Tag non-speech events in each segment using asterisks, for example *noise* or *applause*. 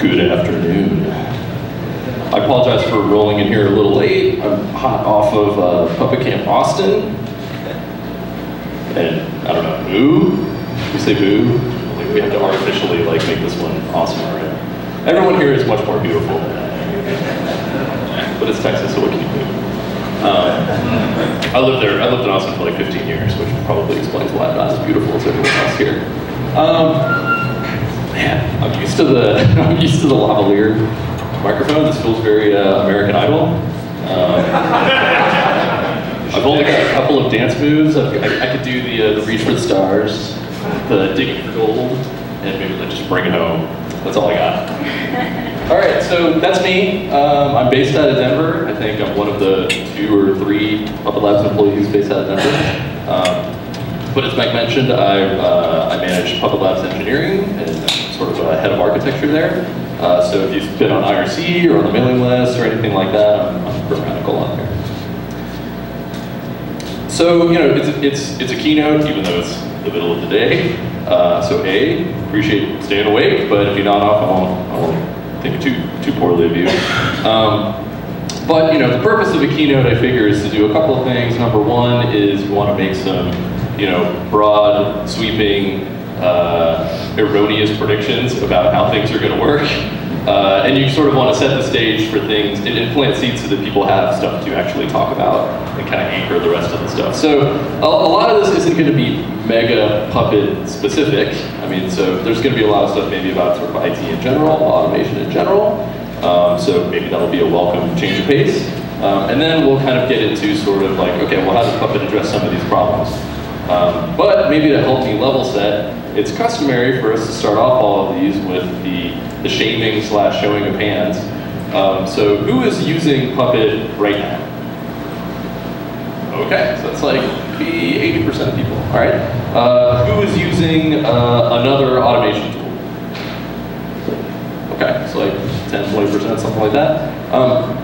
Good afternoon. I apologize for rolling in here a little late. I'm hot off of uh, Puppet Camp Austin. And I don't know, boo? We say boo? Like, we have to artificially like make this one awesome, right? Everyone here is much more beautiful. But it's Texas, so what can you do? Um, I lived there, I lived in Austin for like 15 years, which probably explains why I'm not as beautiful as everyone else here. Um, Man, I'm used to the *laughs* I'm used to the lavalier microphone. This feels very uh, American Idol. Um, *laughs* I've only got a couple of dance moves. I, I, I could do the, uh, the reach for the stars, the digging for gold, and maybe like just bring it home. That's all I got. *laughs* All right, so that's me. Um, I'm based out of Denver. I think I'm one of the two or three Puppet Labs employees based out of Denver. Um, but as Mike mentioned, I, uh, I manage Puppet Labs engineering and I'm sort of a head of architecture there. Uh, so if you've been on IRC or on the mailing list or anything like that, I'm, I'm grim_radical on there. So, you know, it's, it's, it's a keynote, even though it's the middle of the day. Uh, so A, appreciate staying awake, but if you nod off, I won't, I won't think too, too poorly of you. Um, but, you know, the purpose of a keynote, I figure, is to do a couple of things. Number one is we want to make some, you know, broad, sweeping, uh, erroneous predictions about how things are going to work. *laughs* Uh, and you sort of want to set the stage for things and, and plant seeds so that people have stuff to actually talk about and kind of anchor the rest of the stuff. So a, a lot of this isn't going to be mega puppet specific. I mean, so there's going to be a lot of stuff maybe about sort of IT in general, automation in general. Um, so maybe that'll be a welcome change of pace. Um, and then we'll kind of get into sort of like, okay, well, how does Puppet address some of these problems? Um, but maybe to help me level set, it's customary for us to start off all of these with the, the shaming slash showing of hands. Um, so who is using Puppet right now? Okay, so that's like 80% of people, all right? Uh, who is using uh, another automation tool? Okay, so like 10, 20%, something like that. Um,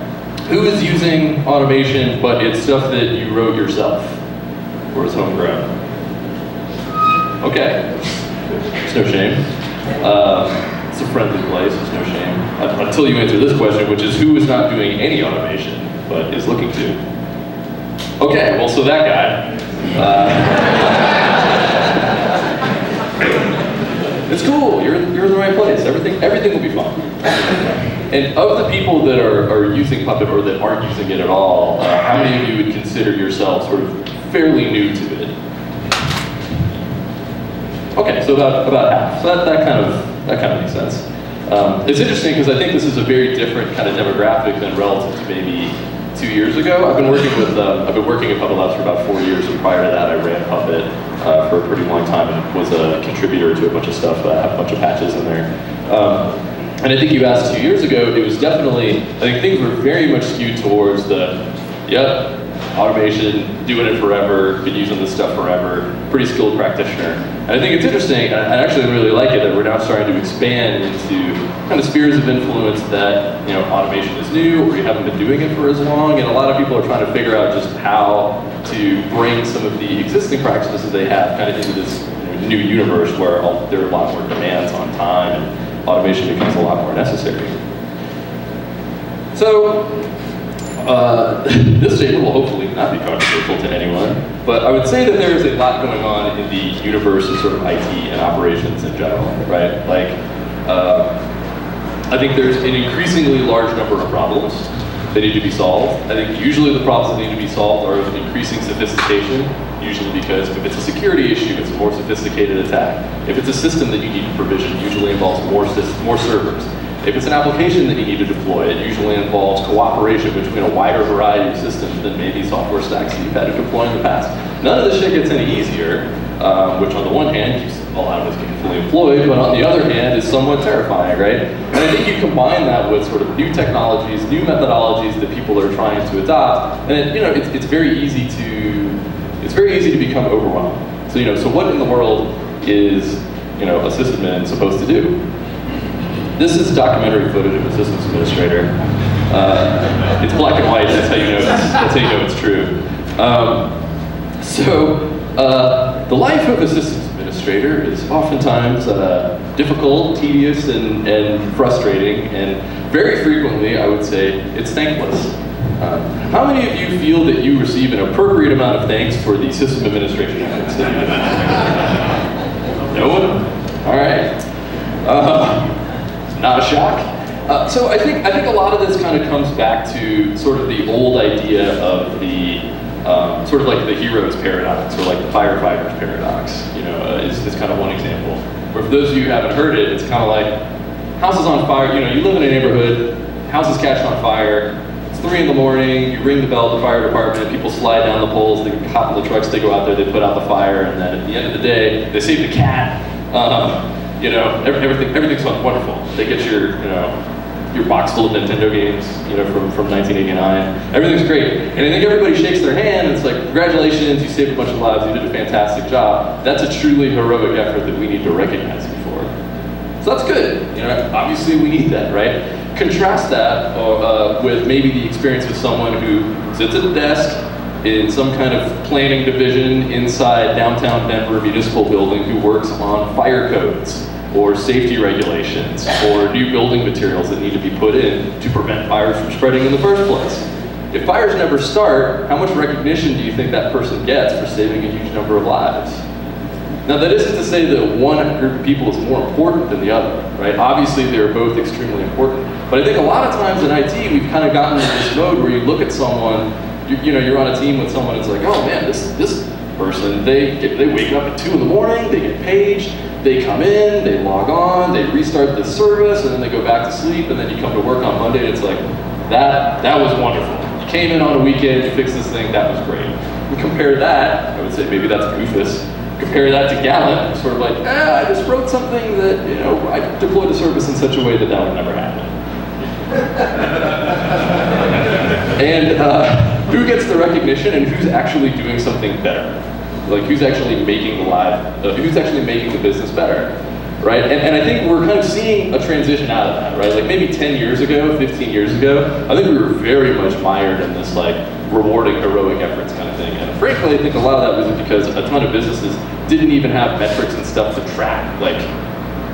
who is using automation, but it's stuff that you wrote yourself or is homegrown? Okay, it's no shame. Uh, it's a friendly place, it's no shame. Until you answer this question, which is who is not doing any automation, but is looking to? Okay, well, so that guy. Uh, *laughs* it's cool, you're, you're in the right place. Everything, everything will be fine. And of the people that are, are using Puppet or that aren't using it at all, uh, how many of you would consider yourself sort of fairly new to it? Okay, so about, about half. So that, that kind of that kind of makes sense. Um, it's interesting because I think this is a very different kind of demographic than relative to maybe two years ago. I've been working with uh, I've been working at Puppet Labs for about four years, and prior to that, I ran Puppet uh, for a pretty long time and was a contributor to a bunch of stuff. I have a bunch of patches in there. Um, and I think you asked two years ago, it was definitely, I think things were very much skewed towards the, yep, automation, doing it forever, been using this stuff forever, pretty skilled practitioner. And I think it's interesting, I actually really like it that we're now starting to expand into kind of spheres of influence that, you know, automation is new or you haven't been doing it for as long, and a lot of people are trying to figure out just how to bring some of the existing practices they have kind of into this new universe where all, there are a lot more demands on time and automation becomes a lot more necessary. So, uh, *laughs* this statement will hopefully not be controversial to anyone, but I would say that there is a lot going on in the universe of sort of IT and operations in general, right? Like, uh, I think there's an increasingly large number of problems that need to be solved. I think usually the problems that need to be solved are of increasing sophistication, usually because if it's a security issue, it's a more sophisticated attack. If it's a system that you need to provision, usually involves more, more servers. If it's an application that you need to deploy, it usually involves cooperation between a wider variety of systems than maybe software stacks that you've had to deploy in the past. None of this shit gets any easier, um, which on the one hand keeps a lot of us getting fully employed, but on the other hand is somewhat terrifying, right? And I think you combine that with sort of new technologies, new methodologies that people are trying to adopt, and it, you know, it's, it's very easy to, it's very easy to become overwhelmed. So, you know, so what in the world is, you know, a sysadmin supposed to do? This is documentary footage of a systems administrator. Uh, it's black and white, that's how you know it's, that's how you know it's true. Um, so, uh, the life of a systems administrator is oftentimes uh, difficult, tedious, and, and frustrating, and very frequently, I would say, it's thankless. Uh, how many of you feel that you receive an appropriate amount of thanks for the system administration efforts? *laughs* No one? All right. Uh, not a shock. Uh, so I think I think a lot of this kind of comes back to sort of the old idea of the um, sort of like the hero's paradox or like the firefighter's paradox. You know, uh, is, is kind of one example. Or for those of you who haven't heard it, it's kind of like houses on fire. You know, you live in a neighborhood, houses catch on fire. It's three in the morning. You ring the bell the fire department. People slide down the poles. They hop in the trucks. They go out there. They put out the fire, and then at the end of the day, they save the cat. Um, you know, everything everything's wonderful. They get your you know your box full of Nintendo games, you know, from, from 1989. Everything's great. And I think everybody shakes their hand and it's like, congratulations, you saved a bunch of lives, you did a fantastic job. That's a truly heroic effort that we need to recognize you for. So that's good. You know, obviously we need that, right? Contrast that uh, uh, with maybe the experience of someone who sits at a desk in some kind of planning division inside downtown Denver municipal building who works on fire codes or safety regulations or new building materials that need to be put in to prevent fires from spreading in the first place. If fires never start, how much recognition do you think that person gets for saving a huge number of lives? Now that isn't to say that one group of people is more important than the other, right? Obviously they're both extremely important. But I think a lot of times in IT we've kind of gotten into this mode where you look at someone, you, you know, you're on a team with someone, and it's like, oh man, this, this person, they, get, they wake up at two in the morning, they get paged, they come in, they log on, they restart the service, and then they go back to sleep, and then you come to work on Monday, and it's like, that, that was wonderful. You came in on a weekend, you fixed this thing, that was great. And compare that, I would say maybe that's Goofus, compare that to Gallant, sort of like, eh, I just wrote something that, you know, I deployed the service in such a way that that would never happen. *laughs* and uh, who gets the recognition and who's actually doing something better? Like who's actually making the live, uh, who's actually making the business better, right? And, and I think we're kind of seeing a transition out of that, right? Like maybe 10 years ago, 15 years ago, I think we were very much mired in this like rewarding heroic efforts kind of thing. And frankly, I think a lot of that was because a ton of businesses didn't even have metrics and stuff to track. Like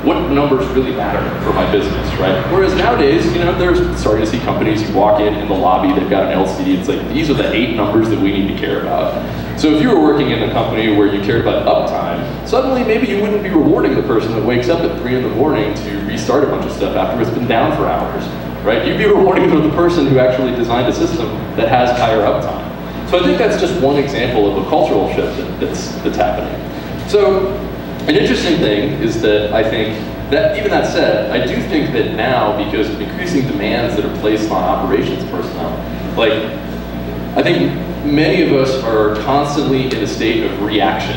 what numbers really matter for my business, right? Whereas nowadays, you know, there's starting to see companies you walk in in the lobby, they've got an LCD, it's like, these are the eight numbers that we need to care about. So if you were working in a company where you cared about uptime, suddenly maybe you wouldn't be rewarding the person that wakes up at three in the morning to restart a bunch of stuff after it's been down for hours, right? You'd be rewarding the person who actually designed a system that has higher uptime. So I think that's just one example of a cultural shift that, that's, that's happening. So an interesting thing is that I think that even that said, I do think that now, because of increasing demands that are placed on operations personnel, like I think many of us are constantly in a state of reaction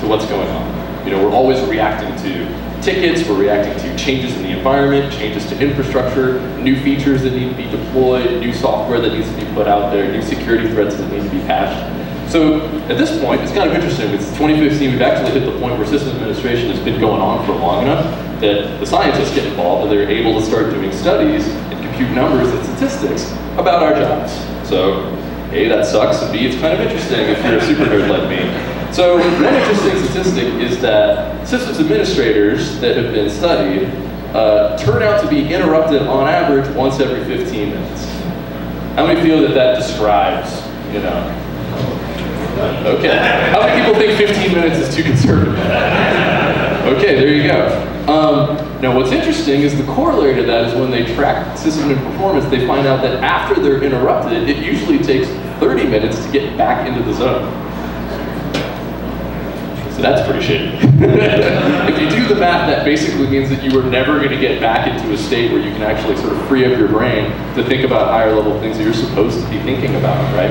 to what's going on. You know, we're always reacting to tickets, we're reacting to changes in the environment, changes to infrastructure, new features that need to be deployed, new software that needs to be put out there, new security threats that need to be patched. So at this point, it's kind of interesting. It's 2015, we've actually hit the point where system administration has been going on for long enough that the scientists get involved and they're able to start doing studies and compute numbers and statistics about our jobs. So a, that sucks, and B, it's kind of interesting if you're a super nerd like me. So one interesting statistic is that systems administrators that have been studied uh, turn out to be interrupted on average once every 15 minutes. How many feel that that describes, you know? Okay. How many people think 15 minutes is too conservative? Okay, there you go. Um, now what's interesting is the corollary to that is when they track system performance, they find out that after they're interrupted, it usually takes 30 minutes to get back into the zone. So that's pretty shitty. *laughs* if you do the math, that basically means that you are never going to get back into a state where you can actually sort of free up your brain to think about higher level things that you're supposed to be thinking about, right?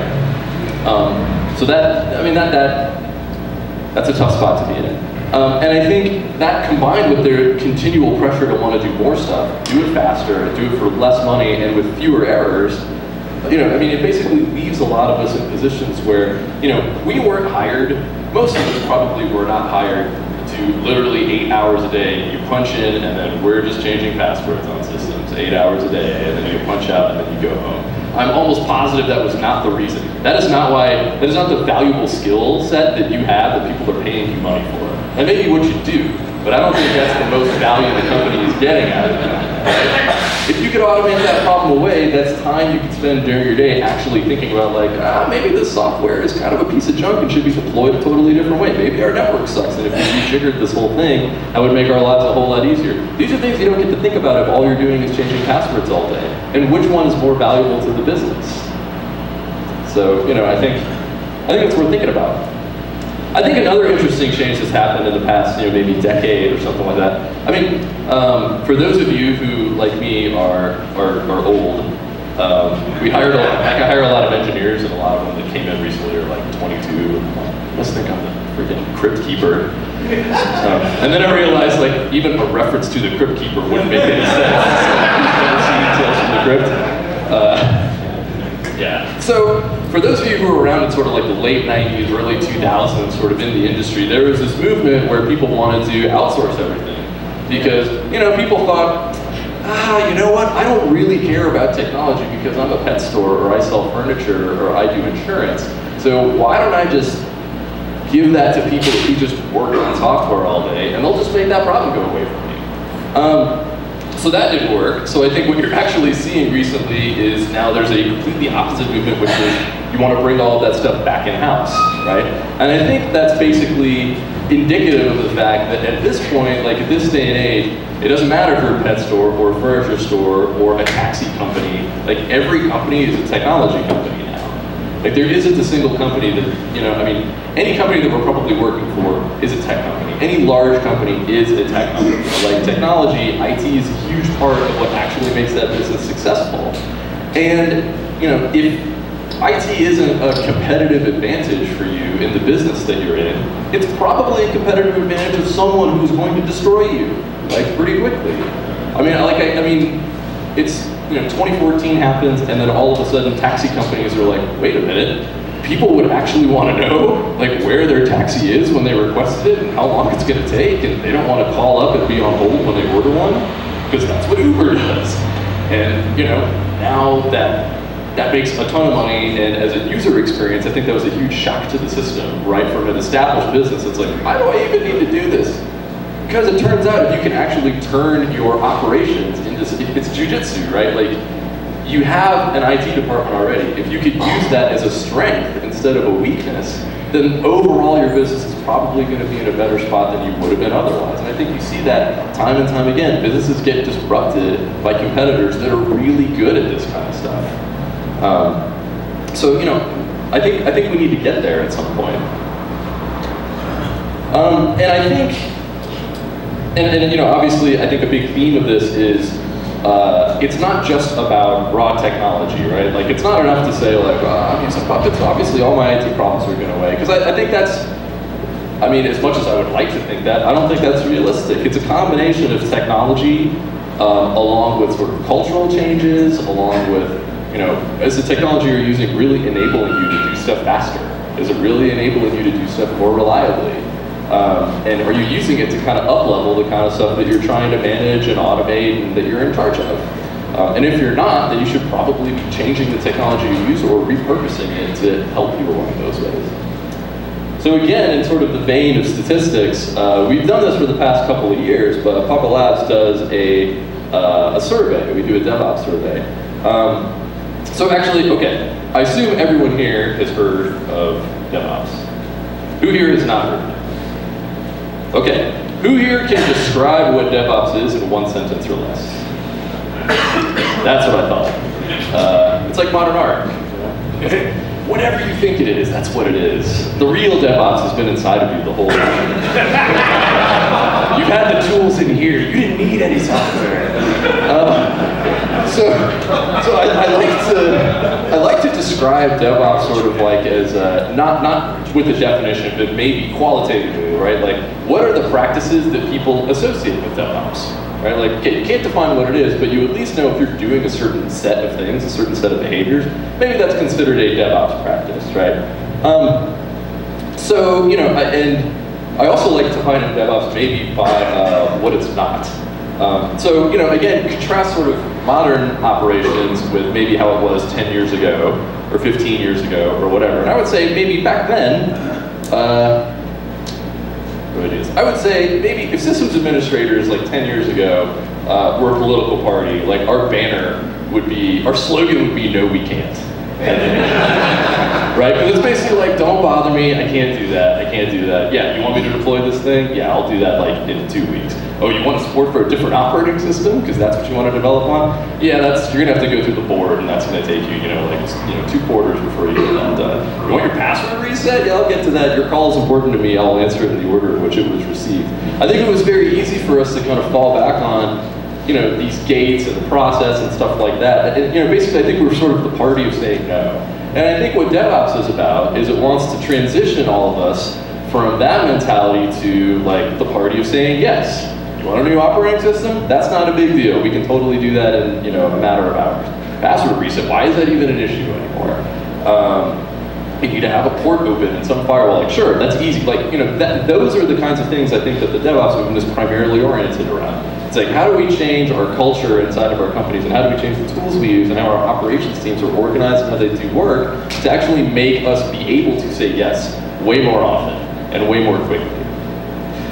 Um, so that, I mean, that, that, that's a tough spot to be in. Um, and I think that combined with their continual pressure to want to do more stuff, do it faster, do it for less money and with fewer errors, you know, I mean, it basically leaves a lot of us in positions where, you know, we weren't hired, most of us probably were not hired to literally eight hours a day, you punch in and then we're just changing passwords on systems, eight hours a day, and then you punch out and then you go home. I'm almost positive that was not the reason. That is not why, that is not the valuable skill set that you have that people are paying you money for. That may be what you do, But I don't think that's the most value the company is getting out of it. *laughs* If you could automate that problem away, that's time you could spend during your day actually thinking about like, ah, maybe this software is kind of a piece of junk and should be deployed a totally different way. Maybe our network sucks, and if we rejiggered this whole thing, that would make our lives a whole lot easier. These are things you don't get to think about if all you're doing is changing passwords all day. And which one is more valuable to the business? So, you know, I think, I think it's worth thinking about. I think another interesting change that's happened in the past, you know, maybe decade or something like that. I mean, um, for those of you who, like me, are are, are old, um, we hired a lot, I hire a lot of engineers, and a lot of them that came in recently are like 22. And let's think I'm the freaking crypt keeper. *laughs* Um, and then I realized, like, even a reference to the crypt keeper wouldn't make any sense. So, details from the crypt. Uh, yeah. So for those of you who were around in sort of like the late 90s, early 2000s, sort of in the industry, there was this movement where people wanted to outsource everything. Because, you know, people thought, ah, you know what, I don't really care about technology because I'm a pet store or I sell furniture or I do insurance. So why don't I just give that to people who just work on software all day and they'll just make that problem go away from me. Um, so that didn't work. So I think what you're actually seeing recently is now there's a completely opposite movement, which is you want to bring all of that stuff back in-house, right? And I think that's basically indicative of the fact that at this point, like at this day and age, it doesn't matter if you're a pet store or a furniture store or a taxi company. Like every company is a technology company. Like there isn't a single company that, you know, I mean, any company that we're probably working for is a tech company. Any large company is a tech company. Like technology, IT is a huge part of what actually makes that business successful. And, you know, if IT isn't a competitive advantage for you in the business that you're in. It's probably a competitive advantage of someone who's going to destroy you, like pretty quickly. I mean, like I, I mean, it's you know 2014 happens, and then all of a sudden taxi companies are like, wait a minute, people would actually want to know like where their taxi is when they requested it and how long it's going to take, and they don't want to call up and be on hold when they order one because that's what Uber *laughs* does. And you know, now that that makes a ton of money, and as a user experience, I think that was a huge shock to the system, right? From an established business, it's like, why do I even need to do this? Because it turns out if you can actually turn your operations into, it's jujitsu, right? Like, you have an IT department already. If you could use that as a strength instead of a weakness, then overall your business is probably going to be in a better spot than you would have been otherwise. And I think you see that time and time again. Businesses get disrupted by competitors that are really good at this kind of stuff. Um, so you know, I think I think we need to get there at some point. Um, and I think, and, and, you know, obviously, I think a big theme of this is uh, it's not just about raw technology, right? Like, it's not enough to say like, oh, it's obviously all my IT problems are going away, because I, I think that's I mean, as much as I would like to think that, I don't think that's realistic. It's a combination of technology um, along with sort of cultural changes, along with you know, is the technology you're using really enabling you to do stuff faster? Is it really enabling you to do stuff more reliably? Um, and are you using it to kind of up-level the kind of stuff that you're trying to manage and automate and that you're in charge of? Uh, and if you're not, then you should probably be changing the technology you use or repurposing it to help you along those ways. So again, in sort of the vein of statistics, uh, we've done this for the past couple of years, but Puppet Labs does a, uh, a survey. We do a DevOps survey. Um, so actually, okay, I assume everyone here has heard of DevOps. Who here has not heard? Okay, who here can describe what DevOps is in one sentence or less? That's what I thought. Uh, it's like modern art. Whatever you think it is, that's what it is. The real DevOps has been inside of you the whole time. You've had the tools in here. You didn't need any software. Uh, so, so I, I, like to I like describe DevOps sort of like as not not with a definition, but maybe qualitatively, right? Like, what are the practices that people associate with DevOps? right? Like, okay, you can't define what it is, but you at least know if you're doing a certain set of things, a certain set of behaviors, maybe that's considered a DevOps practice, right? Um, so, you know, and I also like to define DevOps maybe by uh, what it's not. Um, so, you know, again, contrast sort of modern operations with maybe how it was 10 years ago, or 15 years ago, or whatever. And I would say maybe back then, uh. I would say maybe if systems administrators like 10 years ago uh, were a political party, like our banner would be, our slogan would be no we can't. *laughs* right? But it's basically like, don't bother me, I can't do that, I can't do that. Yeah, you want me to deploy this thing? Yeah, I'll do that like in two weeks. Oh, you want support for a different operating system because that's what you want to develop on? Yeah, that's you're gonna have to go through the board, and that's gonna take you, you know, like you know, two quarters before you get that done. You want your password reset? Yeah, I'll get to that. Your call is important to me. I'll answer it in the order in which it was received. I think it was very easy for us to kind of fall back on you know, these gates and the process and stuff like that. And, you know, basically, I think we're sort of the party of saying no. And I think what DevOps is about is it wants to transition all of us from that mentality to like the party of saying yes. You want a new operating system? That's not a big deal. We can totally do that in you know a matter of hours. Password reset. Why is that even an issue anymore? Um, you need to have a port open in some firewall. Like, sure, that's easy. Like, you know, that, those are the kinds of things I think that the DevOps movement is primarily oriented around. It's like, how do we change our culture inside of our companies, and how do we change the tools we use, and how our operations teams are organized and how they do work to actually make us be able to say yes way more often and way more quickly.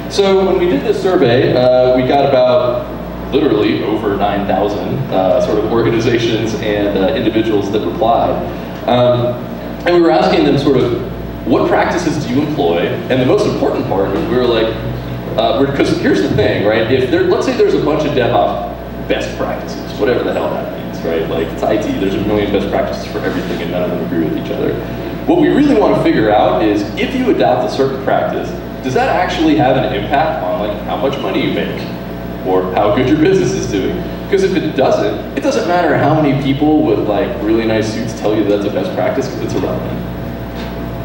So when we did this survey, uh, we got about literally over 9,000 uh, sort of organizations and uh, individuals that replied. Um, and we were asking them sort of, what practices do you employ? And the most important part, we were like, because uh, here's the thing, right? If there, let's say there's a bunch of DevOps best practices, whatever the hell that means, right? Like it's IT, there's a million best practices for everything and none of them agree with each other. What we really want to figure out is if you adopt a certain practice, does that actually have an impact on like how much money you make or how good your business is doing? Because if it doesn't, it doesn't matter how many people with like really nice suits tell you that's a best practice because it's irrelevant.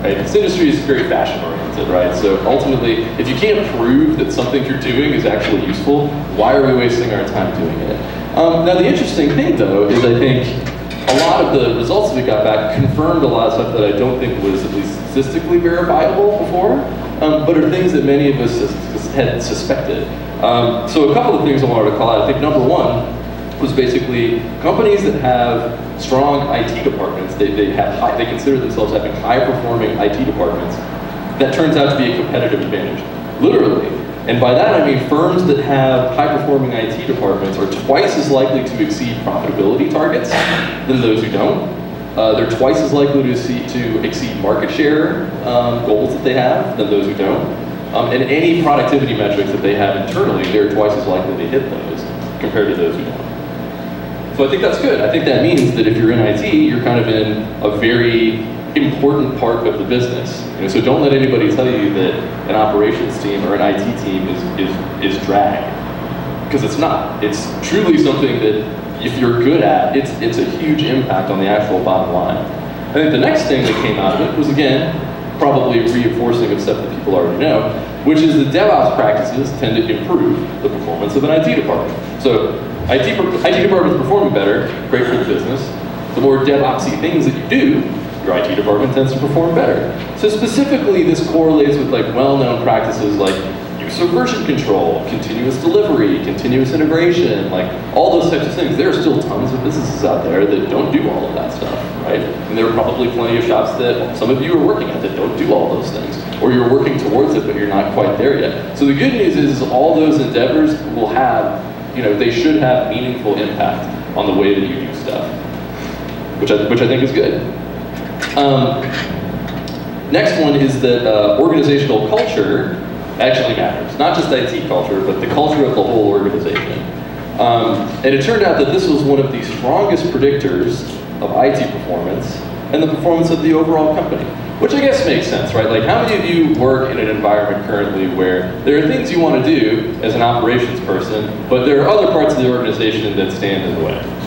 Right? This industry is very fashion oriented, right? So ultimately, if you can't prove that something you're doing is actually useful, why are we wasting our time doing it? Um, now the interesting thing though is I think a lot of the results we got back confirmed a lot of stuff that I don't think was at least statistically verifiable before, um, but are things that many of us had suspected. Um, so a couple of things I wanted to call out. I think number one was basically companies that have strong IT departments, they, they, have high, they consider themselves having high performing IT departments, that turns out to be a competitive advantage, literally. And by that I mean firms that have high-performing IT departments are twice as likely to exceed profitability targets than those who don't. Uh, they're twice as likely to, see, to exceed market share um, goals that they have than those who don't. Um, and any productivity metrics that they have internally, they're twice as likely to hit those compared to those who don't. So I think that's good. I think that means that if you're in IT, you're kind of in a very important part of the business. You know, so don't let anybody tell you that an operations team or an IT team is, is, is drag, because it's not. It's truly something that if you're good at, it's, it's a huge impact on the actual bottom line. I think the next thing that came out of it was, again, probably reinforcing of stuff that people already know, which is that DevOps practices tend to improve the performance of an IT department. So IT, IT department is performing better, great for the business. The more DevOpsy things that you do, your IT department tends to perform better. So specifically, this correlates with like well-known practices like use of version control, continuous delivery, continuous integration, like all those types of things. There are still tons of businesses out there that don't do all of that stuff, right? And there are probably plenty of shops that some of you are working at that don't do all those things. Or you're working towards it, but you're not quite there yet. So the good news is all those endeavors will have, you know, they should have meaningful impact on the way that you do stuff, which I, which I think is good. Um, next one is that uh, organizational culture actually matters. Not just IT culture, but the culture of the whole organization. Um, and it turned out that this was one of the strongest predictors of IT performance and the performance of the overall company. Which I guess makes sense, right? Like how many of you work in an environment currently where there are things you want to do as an operations person, but there are other parts of the organization that stand in the way?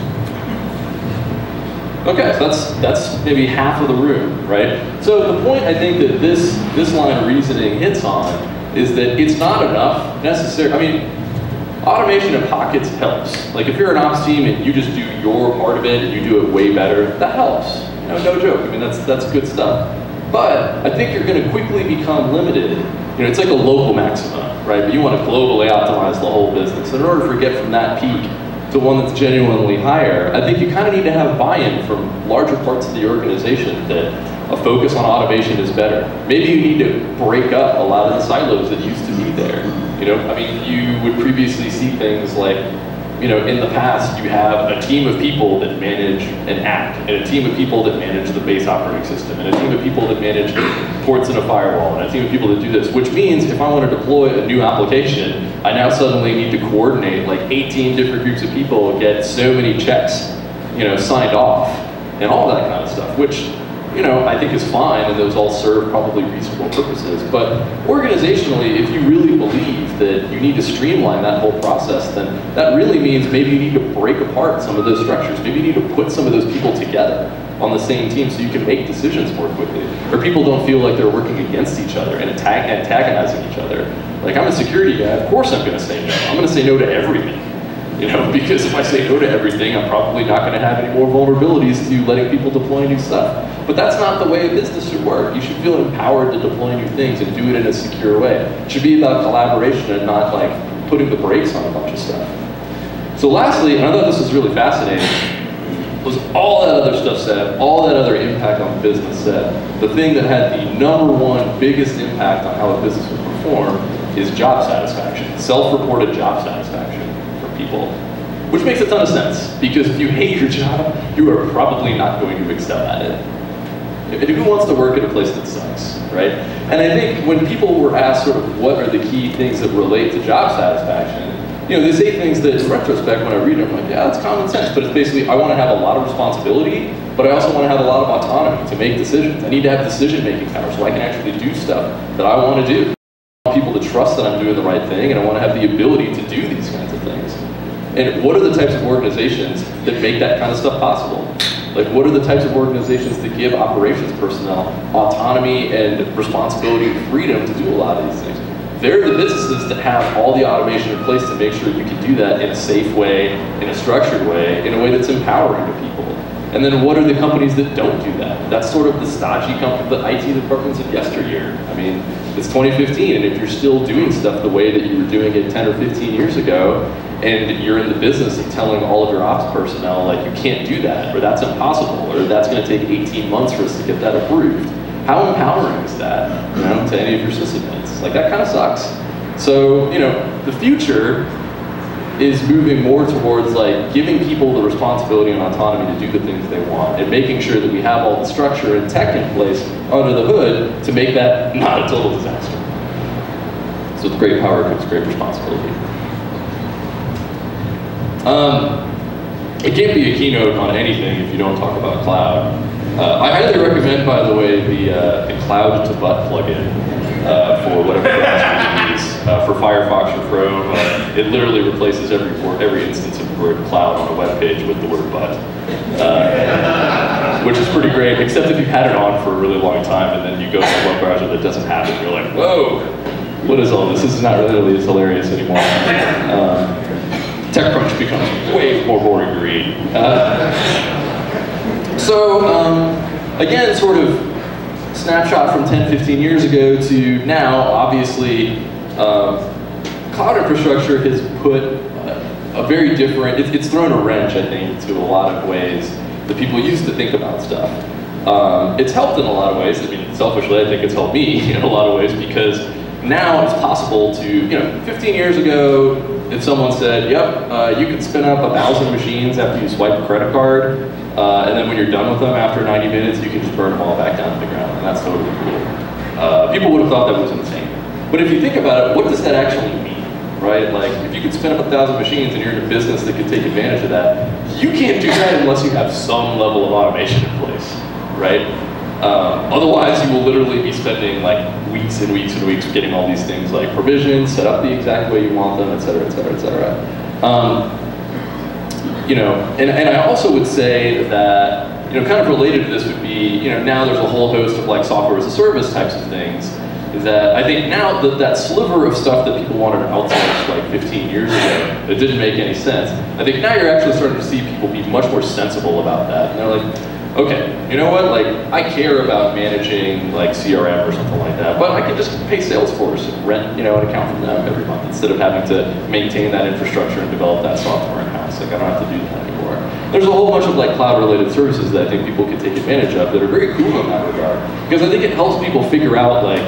Okay, so that's that's maybe half of the room, right? So the point I think that this this line of reasoning hits on is that it's not enough necessary. I mean, automation in pockets helps. Like if you're an ops team and you just do your part of it and you do it way better, that helps. No joke. I mean, that's that's good stuff. But I think you're going to quickly become limited. You know, it's like a local maxima, right? But you want to globally optimize the whole business. In order to get from that peak to one that's genuinely higher, I think you kind of need to have buy-in from larger parts of the organization that A focus on automation is better. Maybe you need to break up a lot of the silos that used to be there. You know, I mean, you would previously see things like you know, in the past, you have a team of people that manage an app, and a team of people that manage the base operating system, and a team of people that manage ports in a firewall, and a team of people that do this, which means if I want to deploy a new application, I now suddenly need to coordinate like 18 different groups of people, get so many checks, you know, signed off, and all that kind of stuff, which you know, I think is fine, and those all serve probably reasonable purposes. But organizationally, if you really believe that you need to streamline that whole process, then that really means maybe you need to break apart some of those structures. Maybe you need to put some of those people together on the same team so you can make decisions more quickly. Or people don't feel like they're working against each other and antagonizing each other. Like, I'm a security guy, of course I'm gonna say no. I'm gonna say no to everything you know, *laughs* because if I say no to everything, I'm probably not going to have any more vulnerabilities to letting people deploy new stuff. But that's not the way a business should work. You should feel empowered to deploy new things and do it in a secure way. It should be about collaboration and not like putting the brakes on a bunch of stuff. So lastly, and I thought this was really fascinating, was all that other stuff said, all that other impact on the business said, the thing that had the number one biggest impact on how a business would perform is job satisfaction, self-reported job satisfaction people. Which makes a ton of sense, because if you hate your job, you are probably not going to excel at it. And Who wants to work at a place that sucks, right? And I think when people were asked sort of what are the key things that relate to job satisfaction, you know, they say things that in retrospect when I read them, I'm like, yeah, that's common sense, but it's basically I want to have a lot of responsibility, but I also want to have a lot of autonomy to make decisions. I need to have decision-making power so I can actually do stuff that I want to do. I want people to trust that I'm doing the right thing, and I want to have the ability to do these kinds of things. And what are the types of organizations that make that kind of stuff possible? Like what are the types of organizations that give operations personnel autonomy and responsibility and freedom to do a lot of these things? They're the businesses that have all the automation in place to make sure you can do that in a safe way, in a structured way, in a way that's empowering to people. And then what are the companies that don't do that? That's sort of the stodgy company, the IT departments of yesteryear. I mean, it's 2015, and if you're still doing stuff the way that you were doing it 10 or 15 years ago, and you're in the business of telling all of your ops personnel, like, you can't do that, or that's impossible, or that's gonna take 18 months for us to get that approved. How empowering is that, you know, to any of your sysadmins? Like, that kind of sucks. So, you know, the future is moving more towards like giving people the responsibility and autonomy to do the things they want and making sure that we have all the structure and tech in place under the hood to make that not a total disaster. So with great power comes great responsibility. Um, it can't be a keynote on anything if you don't talk about cloud. Uh, I highly recommend, by the way, the, uh, the Cloud to Butt plugin uh, for whatever *laughs* browser you use. Uh, for Firefox or Chrome, uh, it literally replaces every every instance of the word cloud on a web page with the word butt, uh, which is pretty great. Except if you've had it on for a really long time, and then you go to a web browser that doesn't have it, you're like, whoa, what is all this? This is not really as hilarious anymore. Um, TechCrunch becomes way more boring to read. Uh, so, um, again, sort of snapshot from 10, 15 years ago to now, obviously, um, cloud infrastructure has put a, very different, it, it's thrown a wrench, I think, to a lot of ways that people used to think about stuff. Um, it's helped in a lot of ways. I mean, selfishly, I think it's helped me *laughs* in a lot of ways because now it's possible to, you know, 15 years ago, if someone said, yep, uh, you can spin up a thousand machines after you swipe a credit card, uh, and then when you're done with them after 90 minutes, you can just burn them all back down to the ground, and that's totally cool. Uh, people would have thought that was insane. But if you think about it, what does that actually mean? Right? Like, if you could spin up a thousand machines and you're in a business that could take advantage of that, you can't do that unless you have some level of automation in place, right? Um, otherwise, you will literally be spending like weeks and weeks and weeks getting all these things like provisioned, set up the exact way you want them, et cetera, et cetera, et cetera. Um, you know, and, and I also would say that, you know, kind of related to this would be, you know, now there's a whole host of like software as a service types of things that I think now that that sliver of stuff that people wanted to outsource like 15 years ago that didn't make any sense, I think now you're actually starting to see people be much more sensible about that. And they're like, okay, you know what, like, I care about managing, like, CRM or something like that, but I can just pay Salesforce and rent, you know, an account from them every month instead of having to maintain that infrastructure and develop that software in-house. Like I don't have to do that anymore. There's a whole bunch of like cloud-related services that I think people can take advantage of that are very cool in that regard. Because I think it helps people figure out like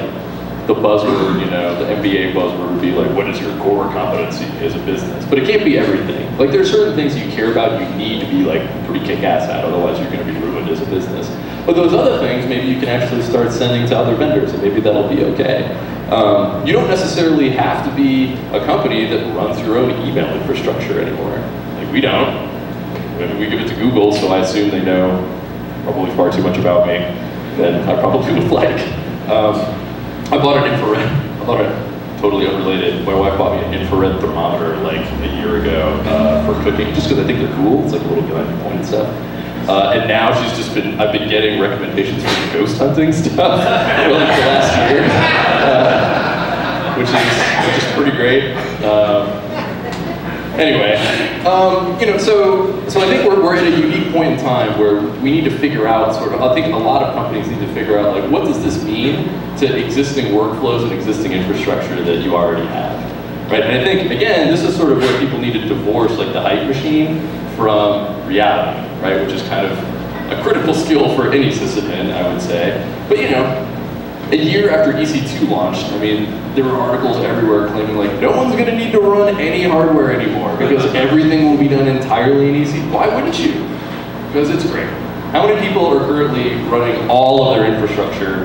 the buzzword, you know, the MBA buzzword would be like, what is your core competency as a business? But it can't be everything. Like there's certain things you care about you need to be like pretty kick-ass at, otherwise you're gonna be ruined as a business. But those other things, maybe you can actually start sending to other vendors and maybe that'll be okay. Um, you don't necessarily have to be a company that runs your own email infrastructure anymore. Like we don't. We give it to Google, so I assume they know probably far too much about me than I probably *laughs* would like. Um, I bought an infrared, I bought a totally unrelated, my wife bought me an infrared thermometer like a year ago uh, for cooking, just because I think they're cool. It's like a little gun you point and stuff. Uh, and now she's just been, I've been getting recommendations for ghost hunting *laughs* stuff for like the last year, uh, which is which is pretty great. Um, anyway, um, you know, so so I think we're, we're at a unique point in time where we need to figure out sort of. I think a lot of companies need to figure out like what does this mean to existing workflows and existing infrastructure that you already have, right? And I think again, this is sort of where people need to divorce like the hype machine from reality, right? Which is kind of a critical skill for any sysadmin, I would say. But you know, a year after EC2 launched, I mean, there were articles everywhere claiming like, no one's gonna need to run any hardware anymore because everything will be done entirely in EC. Why wouldn't you? Because it's great. How many people are currently running all of their infrastructure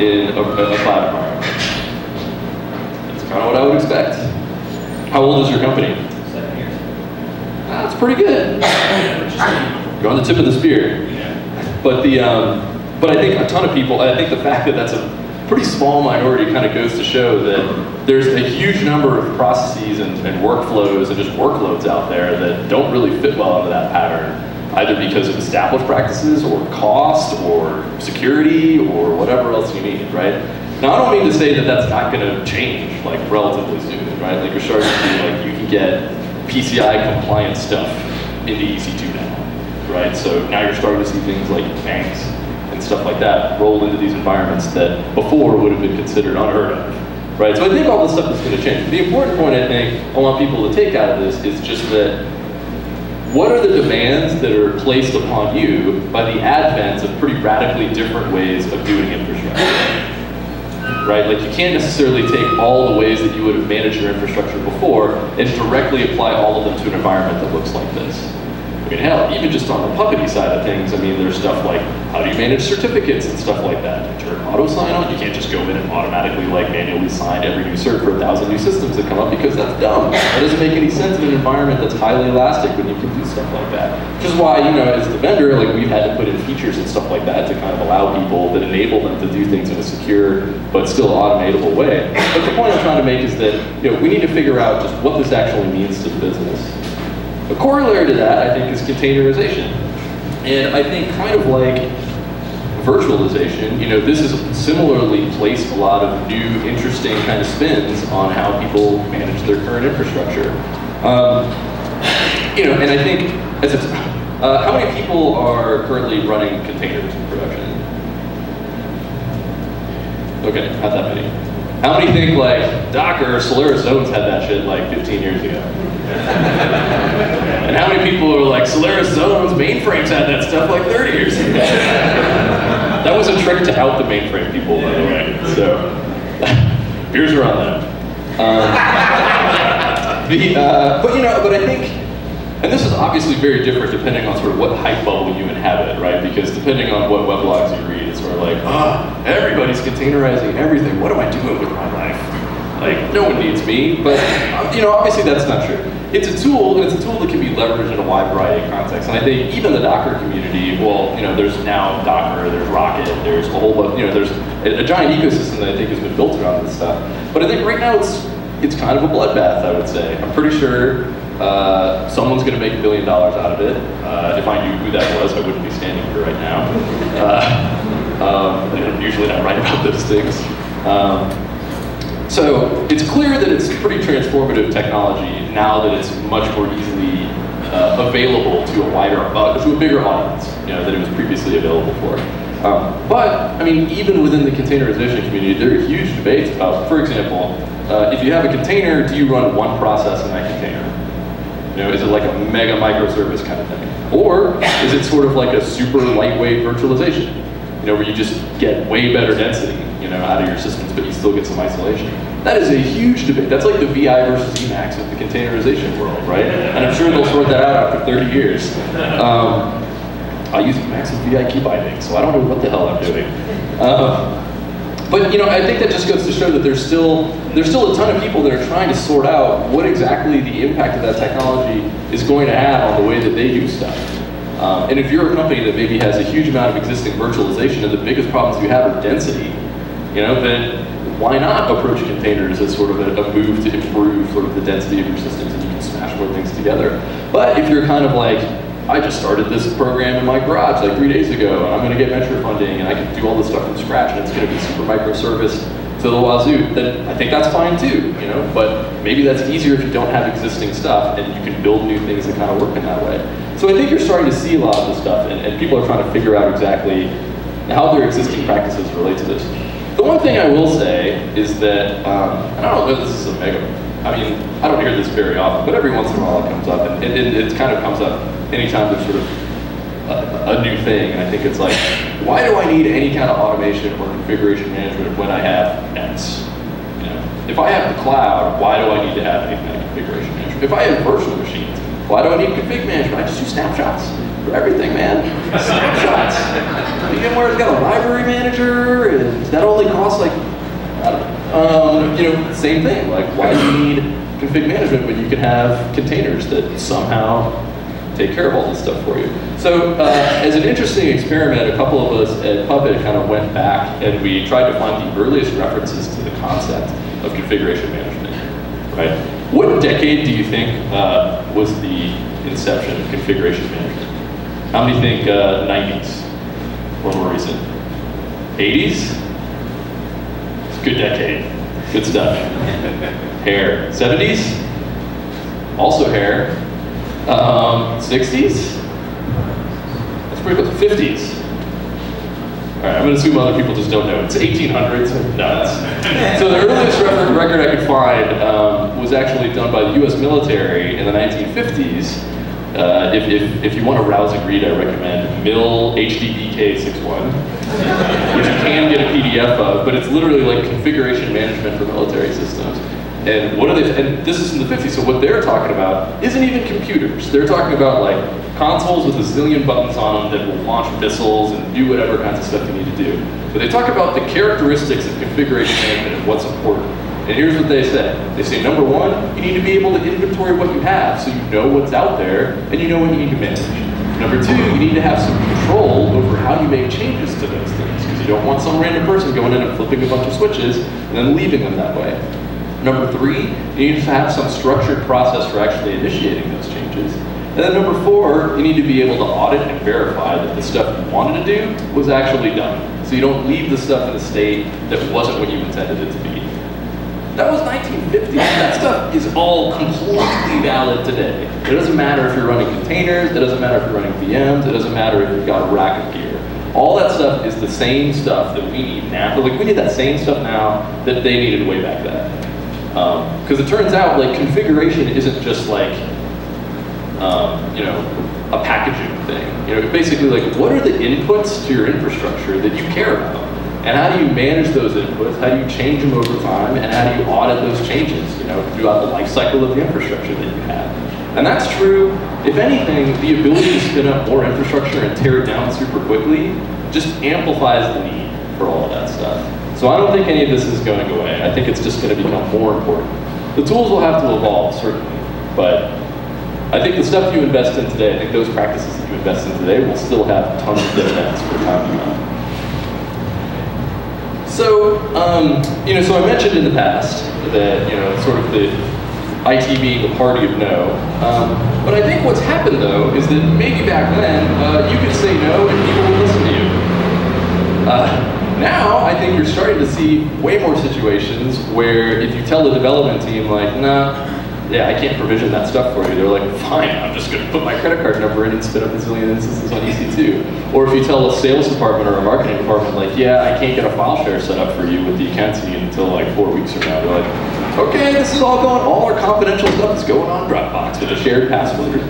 in a, a cloud environment? That's kind of what I would expect. How old is your company? Seven years. That's pretty good. You're on the tip of the spear. But the, um, but I think a ton of people, I think the fact that that's a pretty small minority kind of goes to show that there's a huge number of processes and, and workflows and just workloads out there that don't really fit well into that pattern, either because of established practices or cost or security or whatever else you need, right? Now, I don't mean to say that that's not going to change like relatively soon, right? Like you're starting to see like you can get PCI compliant stuff into EC2 now, right? So now you're starting to see things like banks and stuff like that roll into these environments that before would have been considered unheard of, right? So I think all this stuff is going to change. The important point I think I want people to take out of this is just that what are the demands that are placed upon you by the advent of pretty radically different ways of doing infrastructure? Right? Like you can't necessarily take all the ways that you would have managed your infrastructure before and directly apply all of them to an environment that looks like this. Mean, hell, even just on the Puppety side of things, I mean, there's stuff like how do you manage certificates and stuff like that. Do you turn auto sign on? You can't just go in and automatically like manually sign every new cert for a thousand new systems that come up because that's dumb. That doesn't make any sense in an environment that's highly elastic when you can do stuff like that. Which is why, you know, as the vendor, like we've had to put in features and stuff like that to kind of allow people that enable them to do things in a secure but still automatable way. But the point I'm trying to make is that, you know, we need to figure out just what this actually means to the business. A corollary to that, I think, is containerization. And I think kind of like virtualization, you know, this has similarly placed a lot of new, interesting kind of spins on how people manage their current infrastructure. Um, you know, and I think, as uh, how many people are currently running containers in production? Okay, not that many. How many think like Docker or Solaris Zones had that shit like 15 years ago? *laughs* how many people are like Solaris Zones mainframes had that stuff like 30 years ago? *laughs* that was a trick to out the mainframe people, by the way. So *laughs* beers are on that. Um, *laughs* the, uh, but you know, but I think, and this is obviously very different depending on sort of what hype bubble you inhabit, right? Because depending on what weblogs you read, it's sort of like, ah, oh, everybody's containerizing everything. What am I doing with my life? Like, no one needs me, but you know, obviously that's not true. It's a tool, and it's a tool that can be leveraged in a wide variety of contexts. And I think even the Docker community, well, you know, there's now Docker, there's Rocket, there's a whole bunch, you know, there's a, a giant ecosystem that I think has been built around this stuff. But I think right now it's it's kind of a bloodbath, I would say. I'm pretty sure uh, someone's going to make a billion dollars out of it. Uh, if I knew who that was, I wouldn't be standing here right now. *laughs* Uh, um, I'm usually not right about those things. Um, so it's clear that it's pretty transformative technology now that it's much more easily uh, available to a wider, uh, to a bigger audience, you know, than it was previously available for. Um, but, I mean, even within the containerization community, there are huge debates about, for example, uh, if you have a container, do you run one process in that container? You know, is it like a mega microservice kind of thing? Or is it sort of like a super lightweight virtualization? You know, where you just get way better density, you know, out of your systems, but you still get some isolation. That is a huge debate. That's like the VI versus Emacs of the containerization world, right? And I'm sure they'll sort that out after 30 years. Um, I use Emacs and VI key binding, so I don't know what the hell I'm doing. Uh, but you know, I think that just goes to show that there's still there's still a ton of people that are trying to sort out what exactly the impact of that technology is going to have on the way that they do stuff. Um, and if you're a company that maybe has a huge amount of existing virtualization and the biggest problems you have are density, you know, then why not approach containers as sort of a, a move to improve sort of the density of your systems and you can smash more things together. But if you're kind of like, I just started this program in my garage like three days ago, and I'm going to get venture funding, and I can do all this stuff from scratch, and it's going to be super microservice to the wazoo. Then I think that's fine too, you know. But maybe that's easier if you don't have existing stuff, and you can build new things that kind of work in that way. So I think you're starting to see a lot of this stuff, and, and people are trying to figure out exactly how their existing practices relate to this. The one thing I will say is that, um, I don't know if this is a mega, I mean, I don't hear this very often, but every once in a while it comes up, and, and, and it kind of comes up anytime there's sort of a, a, new thing, and I think it's like, why do I need any kind of automation or configuration management when I have X? You know, if I have the cloud, why do I need to have any kind of configuration management? If I have virtual machines, why do I need config management? I just use snapshots for everything, man. snapshots. VMware's got a library manager, and that only costs like. Um, you know, same thing. Like, why do you need config management when you can have containers that somehow take care of all this stuff for you. So uh, as an interesting experiment, a couple of us at Puppet kind of went back and we tried to find the earliest references to the concept of configuration management, right? What decade do you think uh, was the inception of configuration management? How many think uh, 90s or more recent? 80s? It's a good decade. Good stuff. *laughs* hair. 70s? Also hair. Um, 60s? That's pretty close. 50s. Right, I'm going to assume other people just don't know. It's 1800s. No, *laughs* so the earliest record, record I could find um, was actually done by the U.S. military in the 1950s. Uh, if, if, if, you want a rousing read, I recommend MIL-HDBK-61, which you can get a PDF of, but it's literally like configuration management for military systems. And what are they, and this is in the 50s, so what they're talking about isn't even computers. They're talking about like consoles with a zillion buttons on them that will launch missiles and do whatever kinds of stuff you need to do. But they talk about the characteristics of configuration management and what's important. And here's what they say. They say, number one, you need to be able to inventory what you have so you know what's out there and you know what you need to manage. Number two, you need to have some control over how you make changes to those things because you don't want some random person going in and flipping a bunch of switches and then leaving them that way. Number three, you need to have some structured process for actually initiating those changes. And then number four, you need to be able to audit and verify that the stuff you wanted to do was actually done. So you don't leave the stuff in a state that wasn't what you intended it to be. That was 1950. That stuff is all completely valid today. It doesn't matter if you're running containers, it doesn't matter if you're running VMs, it doesn't matter if you've got a rack of gear. All that stuff is the same stuff that we need now. Like we need that same stuff now that they needed way back then. Because um, it turns out like configuration isn't just like, um, you know, a packaging thing. You know, basically like what are the inputs to your infrastructure that you care about? And how do you manage those inputs? How do you change them over time? And how do you audit those changes, you know, throughout the life cycle of the infrastructure that you have? And that's true, if anything, the ability to spin up more infrastructure and tear it down super quickly just amplifies the need for all of that stuff. So I don't think any of this is going away. I think it's just going to become more important. The tools will have to evolve, certainly, but I think the stuff you invest in today, I think those practices that you invest in today will still have tons of dividends for time to come. So, um, you know, so I mentioned in the past that, you know, sort of the IT being the party of no. Um, but I think what's happened though is that maybe back then uh, you could say no and people would listen to you. Uh, now, I think you're starting to see way more situations where if you tell the development team, like, nah, yeah, I can't provision that stuff for you, they're like, fine, I'm just gonna put my credit card number in and spin up a zillion instances on EC2. Or if you tell a sales department or a marketing department, like, yeah, I can't get a file share set up for you with the accounts you need until like four weeks from now, they're like, okay, this is all going, all our confidential stuff is going on Dropbox with a shared password.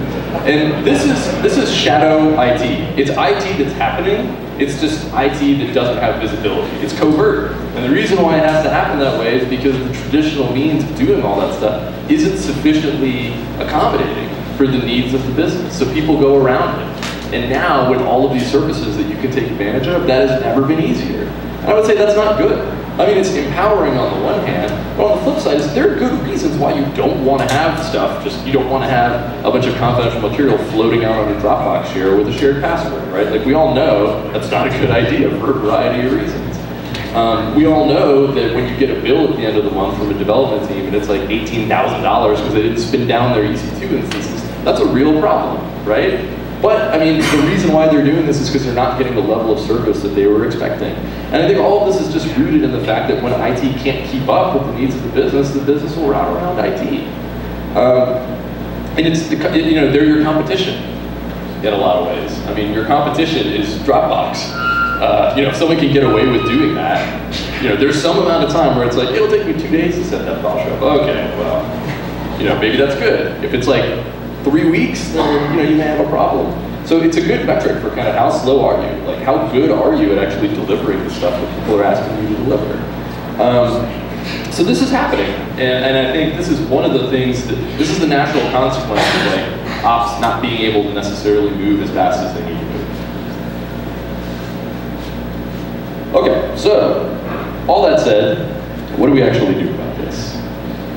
And this is this is shadow IT. It's IT that's happening. It's just IT that doesn't have visibility. It's covert. And the reason why it has to happen that way is because the traditional means of doing all that stuff isn't sufficiently accommodating for the needs of the business. So people go around it. And now, with all of these services that you can take advantage of, that has never been easier. And I would say that's not good. I mean, it's empowering on the one hand, but on the flip side, is there are good reasons why you don't want to have stuff, just you don't want to have a bunch of confidential material floating out on a Dropbox share with a shared password, right? Like we all know that's not a good idea for a variety of reasons. Um, we all know that when you get a bill at the end of the month from a development team and it's like $18,000 because they didn't spin down their EC2 instances, that's a real problem, right? But, I mean, the reason why they're doing this is because they're not getting the level of service that they were expecting. And I think all of this is just rooted in the fact that when IT can't keep up with the needs of the business, the business will route around IT. Um, and it's, you know, they're your competition in a lot of ways. I mean, your competition is Dropbox. Uh, you know, if someone can get away with doing that, you know, there's some amount of time where it's like, it'll take me two days to set that file up. Okay, well, you know, maybe that's good. If it's like three weeks, then you know you may have a problem. So it's a good metric for kind of how slow are you? Like how good are you at actually delivering the stuff that people are asking you to deliver? Um, so this is happening, and, and I think this is one of the things that, this is the natural consequence of like ops not being able to necessarily move as fast as they need to move. Okay, so all that said, what do we actually do about this?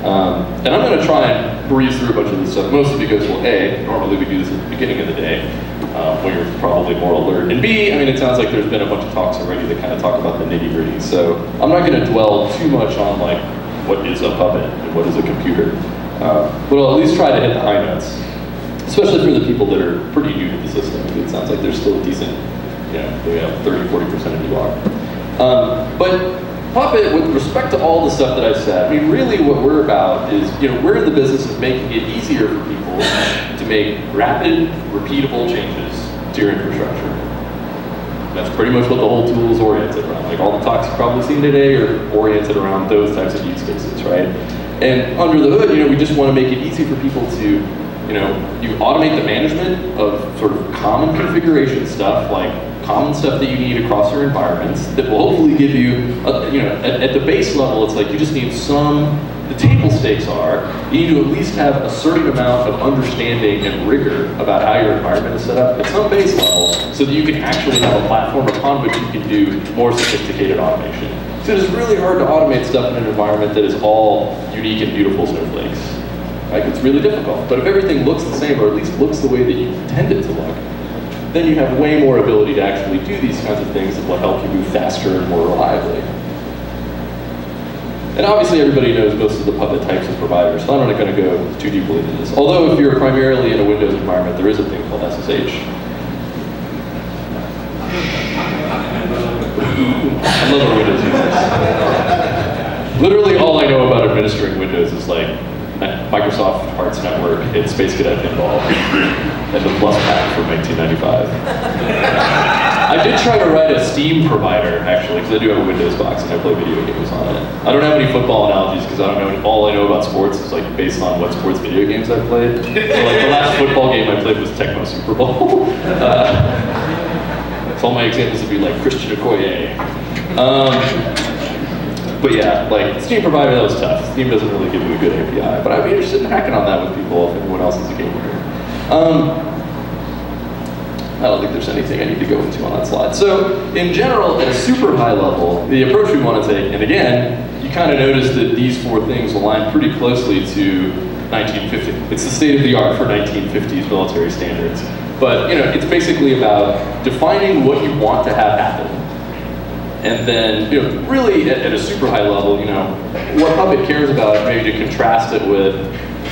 Um, and I'm going to try and breeze through a bunch of this stuff, mostly because, well, A, normally we do this at the beginning of the day, uh, when you're probably more alert. And B, I mean, it sounds like there's been a bunch of talks already that kind of talk about the nitty gritty. So I'm not going to dwell too much on, like, what is a puppet and what is a computer. Uh, but I'll at least try to hit the high notes, especially for the people that are pretty new to the system. It sounds like there's still a decent, you know, we have 30, 40% of you are. Um, but Puppet, with respect to all the stuff that I've said, I mean, really what we're about is, you know, we're in the business of making it easier for people to make rapid, repeatable changes to your infrastructure. That's pretty much what the whole tool is oriented around. Like all the talks you've probably seen today are oriented around those types of use cases, right? And under the hood, you know, we just want to make it easy for people to, you know, you automate the management of sort of common configuration stuff like common stuff that you need across your environments that will hopefully give you, a, you know, at, at, the base level, it's like you just need some, the table stakes are, you need to at least have a certain amount of understanding and rigor about how your environment is set up at some base level so that you can actually have a platform upon which you can do more sophisticated automation. So it's really hard to automate stuff in an environment that is all unique and beautiful snowflakes. Right? It's really difficult. But if everything looks the same, or at least looks the way that you intend it to look, then you have way more ability to actually do these kinds of things that will help you move faster and more reliably. And obviously everybody knows most of the Puppet types of providers, so I'm not going to go too deeply into this. Although if you're primarily in a Windows environment, there is a thing called SSH. I love Windows users. Literally all I know about administering Windows is like Microsoft Hearts Network and Space Cadet Pinball and the Plus Pack from 1995. *laughs* I did try to write a Steam provider, actually, because I do have a Windows box and I play video games on it. I don't have any football analogies because I don't know, all I know about sports is like based on what sports video games I've played. So like the *laughs* last football game I played was Tecmo Super Bowl. *laughs* uh, so all my examples would be like Christian Okoye. Um, but yeah, like Steam provider, that was tough. Steam doesn't really give you a good API, but I'd be interested in hacking on that with people if anyone else is a gamer. Um, I don't think there's anything I need to go into on that slide. So in general, at a super high level, the approach we want to take, and again, you kind of notice that these four things align pretty closely to 1950. It's the state of the art for 1950s military standards. But you know, it's basically about defining what you want to have happen and then, you know, really at, at, a super high level, you know, what Puppet cares about, maybe to contrast it with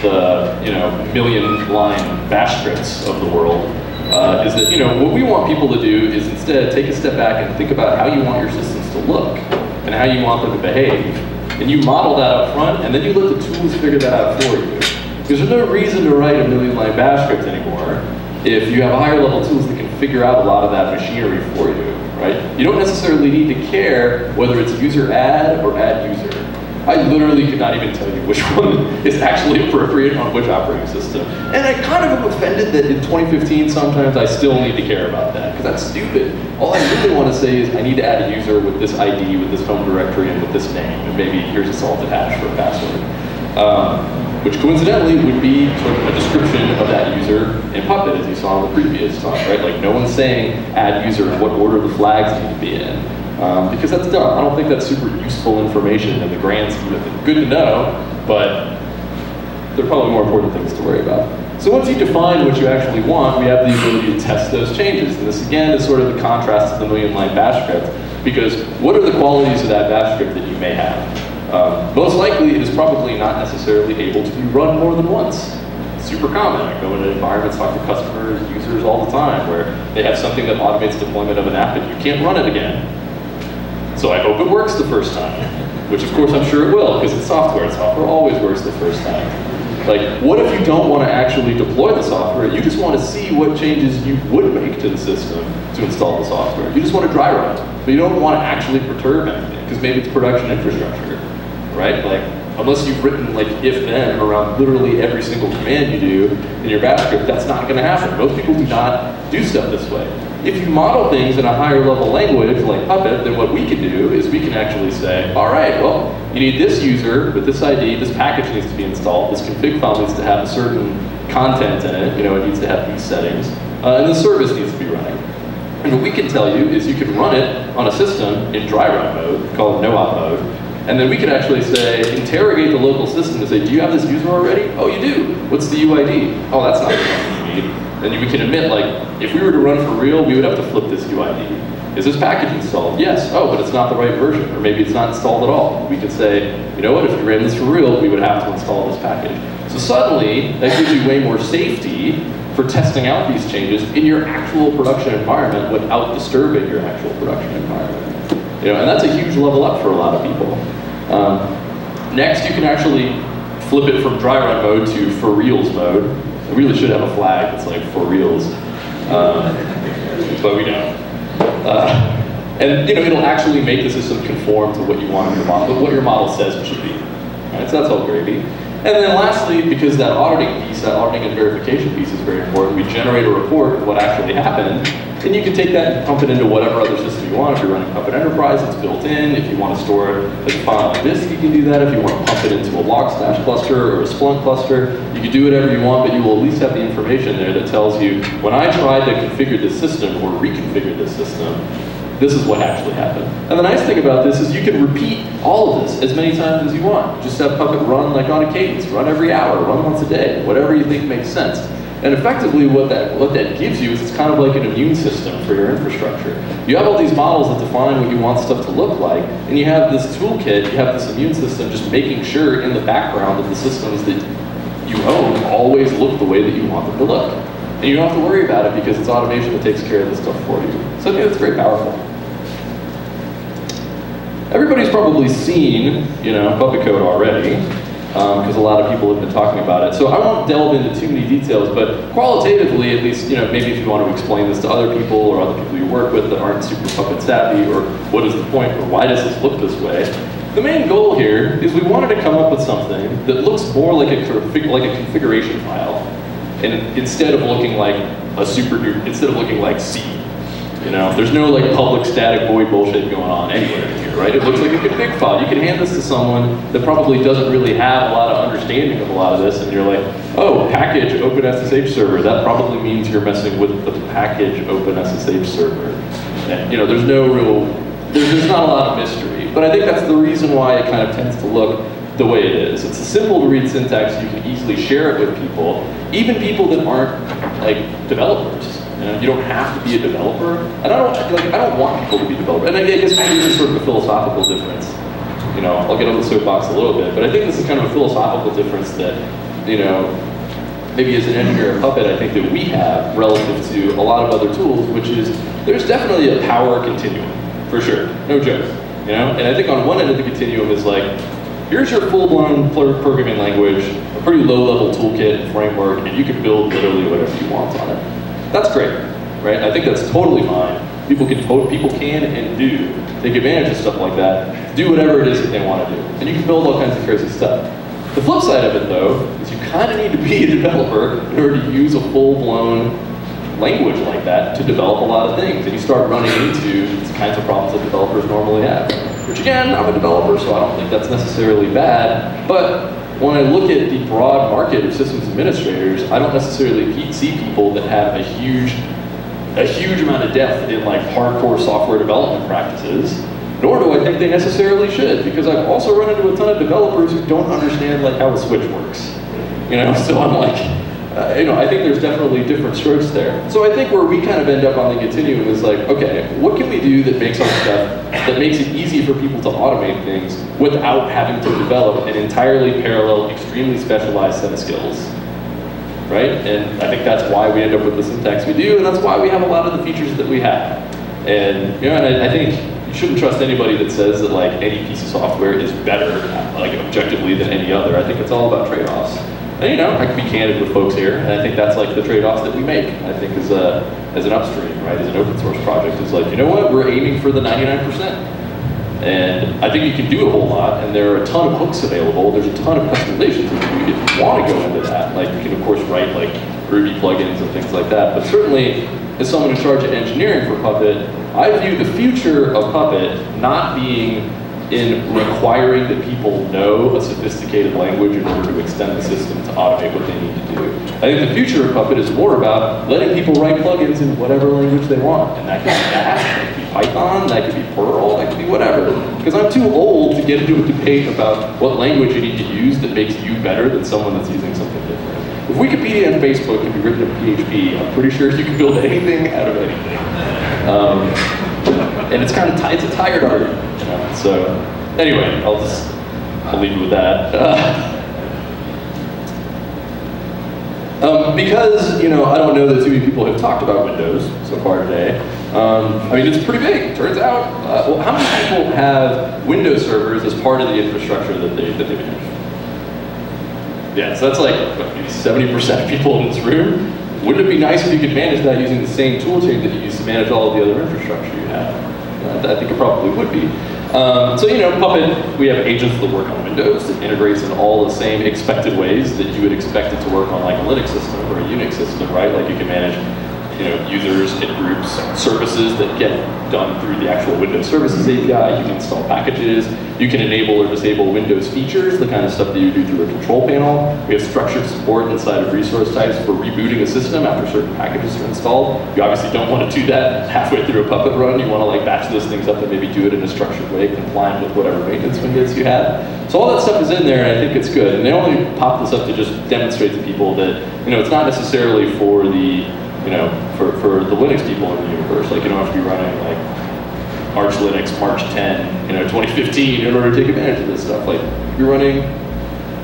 the, you know, million line bash scripts of the world, uh, is that, you know, what we want people to do is instead take a step back and think about how you want your systems to look and how you want them to behave. And you model that up front, and then you let the tools figure that out for you. Because there's no reason to write a million line bash script anymore if you have higher level tools that can figure out a lot of that machinery for you right? You don't necessarily need to care whether it's user add or add user. I literally could not even tell you which *laughs* one is actually appropriate on which operating system. And I kind of am offended that in 2015 sometimes I still need to care about that, because that's stupid. All I really want to say is I need to add a user with this ID, with this home directory, and with this name, and maybe here's a salted hash for a password. Um, which coincidentally would be sort of a description of that user in Puppet, as you saw in the previous talk, right? Like no one's saying add user what order the flags need to be in. Um, because that's dumb. I don't think that's super useful information in the grand scheme of things. Good to know, but there are probably more important things to worry about. So once you define what you actually want, we have the ability to test those changes. And this again is sort of the contrast to the million line bash script, because what are the qualities of that bash script that you may have? Um, most likely it is probably not necessarily able to be run more than once. It's super common. I go into environments, talk to customers, users all the time, where they have something that automates deployment of an app and you can't run it again. So I hope it works the first time, *laughs* which of course I'm sure it will, because it's software. Software always works the first time. Like, what if you don't want to actually deploy the software? You just want to see what changes you would make to the system to install the software. You just want to dry run, but you don't want to actually perturb anything, because maybe it's production infrastructure, right? Like, unless you've written like if-then around literally every single command you do in your bash script, that's not going to happen. Most people do not do stuff this way. If you model things in a higher level language like Puppet, then what we can do is we can actually say, all right, well, you need this user with this ID, this package needs to be installed, this config file needs to have a certain content in it, you know, it needs to have these settings, uh, and the service needs to be running. And what we can tell you is you can run it on a system in dry run mode, called no-op mode, and then we can actually say, interrogate the local system to say, do you have this user already? Oh, you do. What's the UID? Oh, that's not the one you need. Then we can admit, like, if we were to run for real, we would have to flip this UID. Is this package installed? Yes. Oh, but it's not the right version, or maybe it's not installed at all. We could say, you know what, if we ran this for real, we would have to install this package. So suddenly, that gives you way more safety for testing out these changes in your actual production environment without disturbing your actual production environment. You know, and that's a huge level up for a lot of people. Um, next, you can actually flip it from dry run mode to for reals mode. I really should have a flag that's like for reals, um, but we don't. Uh, and you know, it'll actually make the system conform to what you want in your model, what your model says it should be. Right, so that's all gravy. And then lastly, because that auditing piece, that auditing and verification piece is very important, we generate a report of what actually happened, and you can take that and pump it into whatever other system you want. If you're running Puppet Enterprise, it's built in. If you want to store it as a file on disk, you can do that. If you want to pump it into a Logstash cluster or a Splunk cluster, you can do whatever you want, but you will at least have the information there that tells you, when I tried to configure this system or reconfigure this system, this is what actually happened. And the nice thing about this is you can repeat all of this as many times as you want. Just have Puppet run like on a cadence, run every hour, run once a day, whatever you think makes sense. And effectively what that, what that gives you is it's kind of like an immune system for your infrastructure. You have all these models that define what you want stuff to look like, and you have this toolkit, you have this immune system just making sure in the background that the systems that you own always look the way that you want them to look. And you don't have to worry about it because it's automation that takes care of this stuff for you. So I think that's very powerful. Everybody's probably seen, you know, Puppet code already, because um, a lot of people have been talking about it. So I won't delve into too many details, but qualitatively, at least, you know, maybe if you want to explain this to other people or other people you work with that aren't super Puppet savvy, or what is the point, or why does this look this way? The main goal here is we wanted to come up with something that looks more like a, like a configuration file, and instead of looking like a super, instead of looking like C, you know, there's no like public static void bullshit going on anywhere in here, right? It looks like a config file. You can hand this to someone that probably doesn't really have a lot of understanding of a lot of this, and you're like, oh, package OpenSSH server. That probably means you're messing with the package OpenSSH server. And you know, there's no real, there's, there's not a lot of mystery. But I think that's the reason why it kind of tends to look the way it is. It's a simple to read syntax. You can easily share it with people, even people that aren't like developers. You, know, you don't have to be a developer. And I don't like I don't want people to be developers. And I guess this is sort of a philosophical difference. You know, I'll get on the soapbox a little bit, but I think this is kind of a philosophical difference that, you know, maybe as an engineer at Puppet, I think that we have relative to a lot of other tools, which is there's definitely a power continuum, for sure, no joke. You know, and I think on one end of the continuum is like, here's your full-blown programming language, a pretty low-level toolkit framework, and you can build literally whatever you want on it. That's great, right? I think that's totally fine. People can people can and do take advantage of stuff like that, do whatever it is that they want to do, and you can build all kinds of crazy stuff. The flip side of it, though, is you kind of need to be a *laughs* developer in order to use a full-blown language like that to develop a lot of things, and you start running into these kinds of problems that developers normally have. Which again, I'm a developer, so I don't think that's necessarily bad, but when I look at the broad market of systems administrators, I don't necessarily see people that have a huge, a huge amount of depth in like hardcore software development practices, nor do I think they necessarily should, because I've also run into a ton of developers who don't understand like how a switch works. You know, *laughs* so I'm like, uh, you know, I think there's definitely different strokes there. So I think where we kind of end up on the continuum is like, okay, what can we do that makes our stuff, that makes it easy for people to automate things without having to develop an entirely parallel, extremely specialized set of skills, right? And I think that's why we end up with the syntax we do, and that's why we have a lot of the features that we have. And, you know, and I, I think you shouldn't trust anybody that says that like any piece of software is better, like objectively than any other. I think it's all about trade-offs. And you know, I can be candid with folks here, and I think that's like the trade-offs that we make. I think as a as an upstream, right, as an open source project, is like, you know what, we're aiming for the 99%. And I think you can do a whole lot, and there are a ton of hooks available. There's a ton of customizations if you want to go into that. Like you can of course write like Ruby plugins and things like that. But certainly, as someone in charge of engineering for Puppet, I view the future of Puppet not being in requiring that people know a sophisticated language in order to extend the system to automate what they need to do. I think the future of Puppet is more about letting people write plugins in whatever language they want. And that could be that could be Python, that could be Perl, that could be whatever. Because I'm too old to get into a debate about what language you need to use that makes you better than someone that's using something different. If Wikipedia and Facebook can be written in PHP, I'm pretty sure you can build anything out of anything. Um, and it's kind of it's a tired argument. You know? So anyway, I'll just I'll leave you with that. Uh, um, because you know I don't know that too many people have talked about Windows so far today. Um, I mean, it's pretty big. Turns out, uh, well, how many people have Windows servers as part of the infrastructure that they that they manage? Yeah, so that's like what, maybe 70% of people in this room. Wouldn't it be nice if you could manage that using the same toolchain that you use to manage all of the other infrastructure you have? I think it probably would be. Um, so, you know, Puppet, we have agents that work on Windows. It integrates in all the same expected ways that you would expect it to work on like a Linux system or a Unix system, right? Like you can manage you know, users, hit groups, services that get done through the actual Windows Services API. You can install packages. You can enable or disable Windows features, the kind of stuff that you do through a control panel. We have structured support inside of resource types for rebooting a system after certain packages are installed. You obviously don't want to do that halfway through a Puppet run. You want to like batch those things up and maybe do it in a structured way, compliant with whatever maintenance windows you have. So all that stuff is in there, and I think it's good. And they only pop this up to just demonstrate to people that you know it's not necessarily for the you know, for, for the Linux people in the universe. Like you don't have to be running like Arch Linux March 10, you know, 2015 in order to take advantage of this stuff. Like you're running,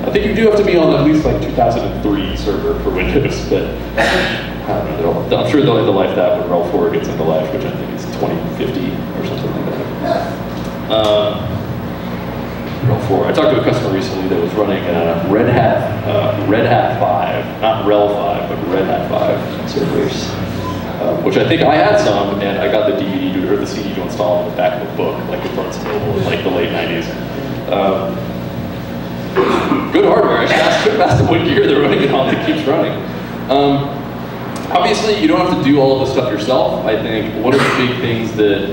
I think you do have to be on at least like 2003 server for Windows, *laughs* but I don't know. I'm sure they'll end the life that when RHEL 4 gets into life, which I think is 2050 or something like that. Um, 4. I talked to a customer recently that was running a Red Hat, uh, Red Hat 5, not RHEL 5, but Red Hat 5 servers, uh, which I think I had some, and I got the DVD to, or the CD to install in the back of the book, like it runs available in like the late 90s. Um, good hardware. I should ask, them what gear they're running it on. It keeps running. Um, obviously, you don't have to do all of this stuff yourself. I think one of the big things that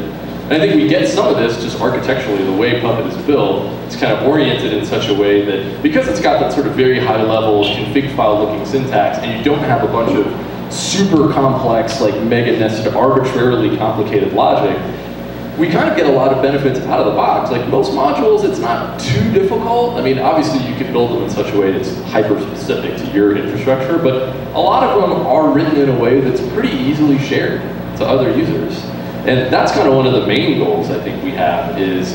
and I think we get some of this just architecturally, the way Puppet is built, it's kind of oriented in such a way that because it's got that sort of very high level config file looking syntax and you don't have a bunch of super complex, like mega nested, arbitrarily complicated logic, we kind of get a lot of benefits out of the box. Like most modules, it's not too difficult. I mean, obviously you can build them in such a way that's hyper specific to your infrastructure, but a lot of them are written in a way that's pretty easily shared to other users. And that's kind of one of the main goals I think we have is,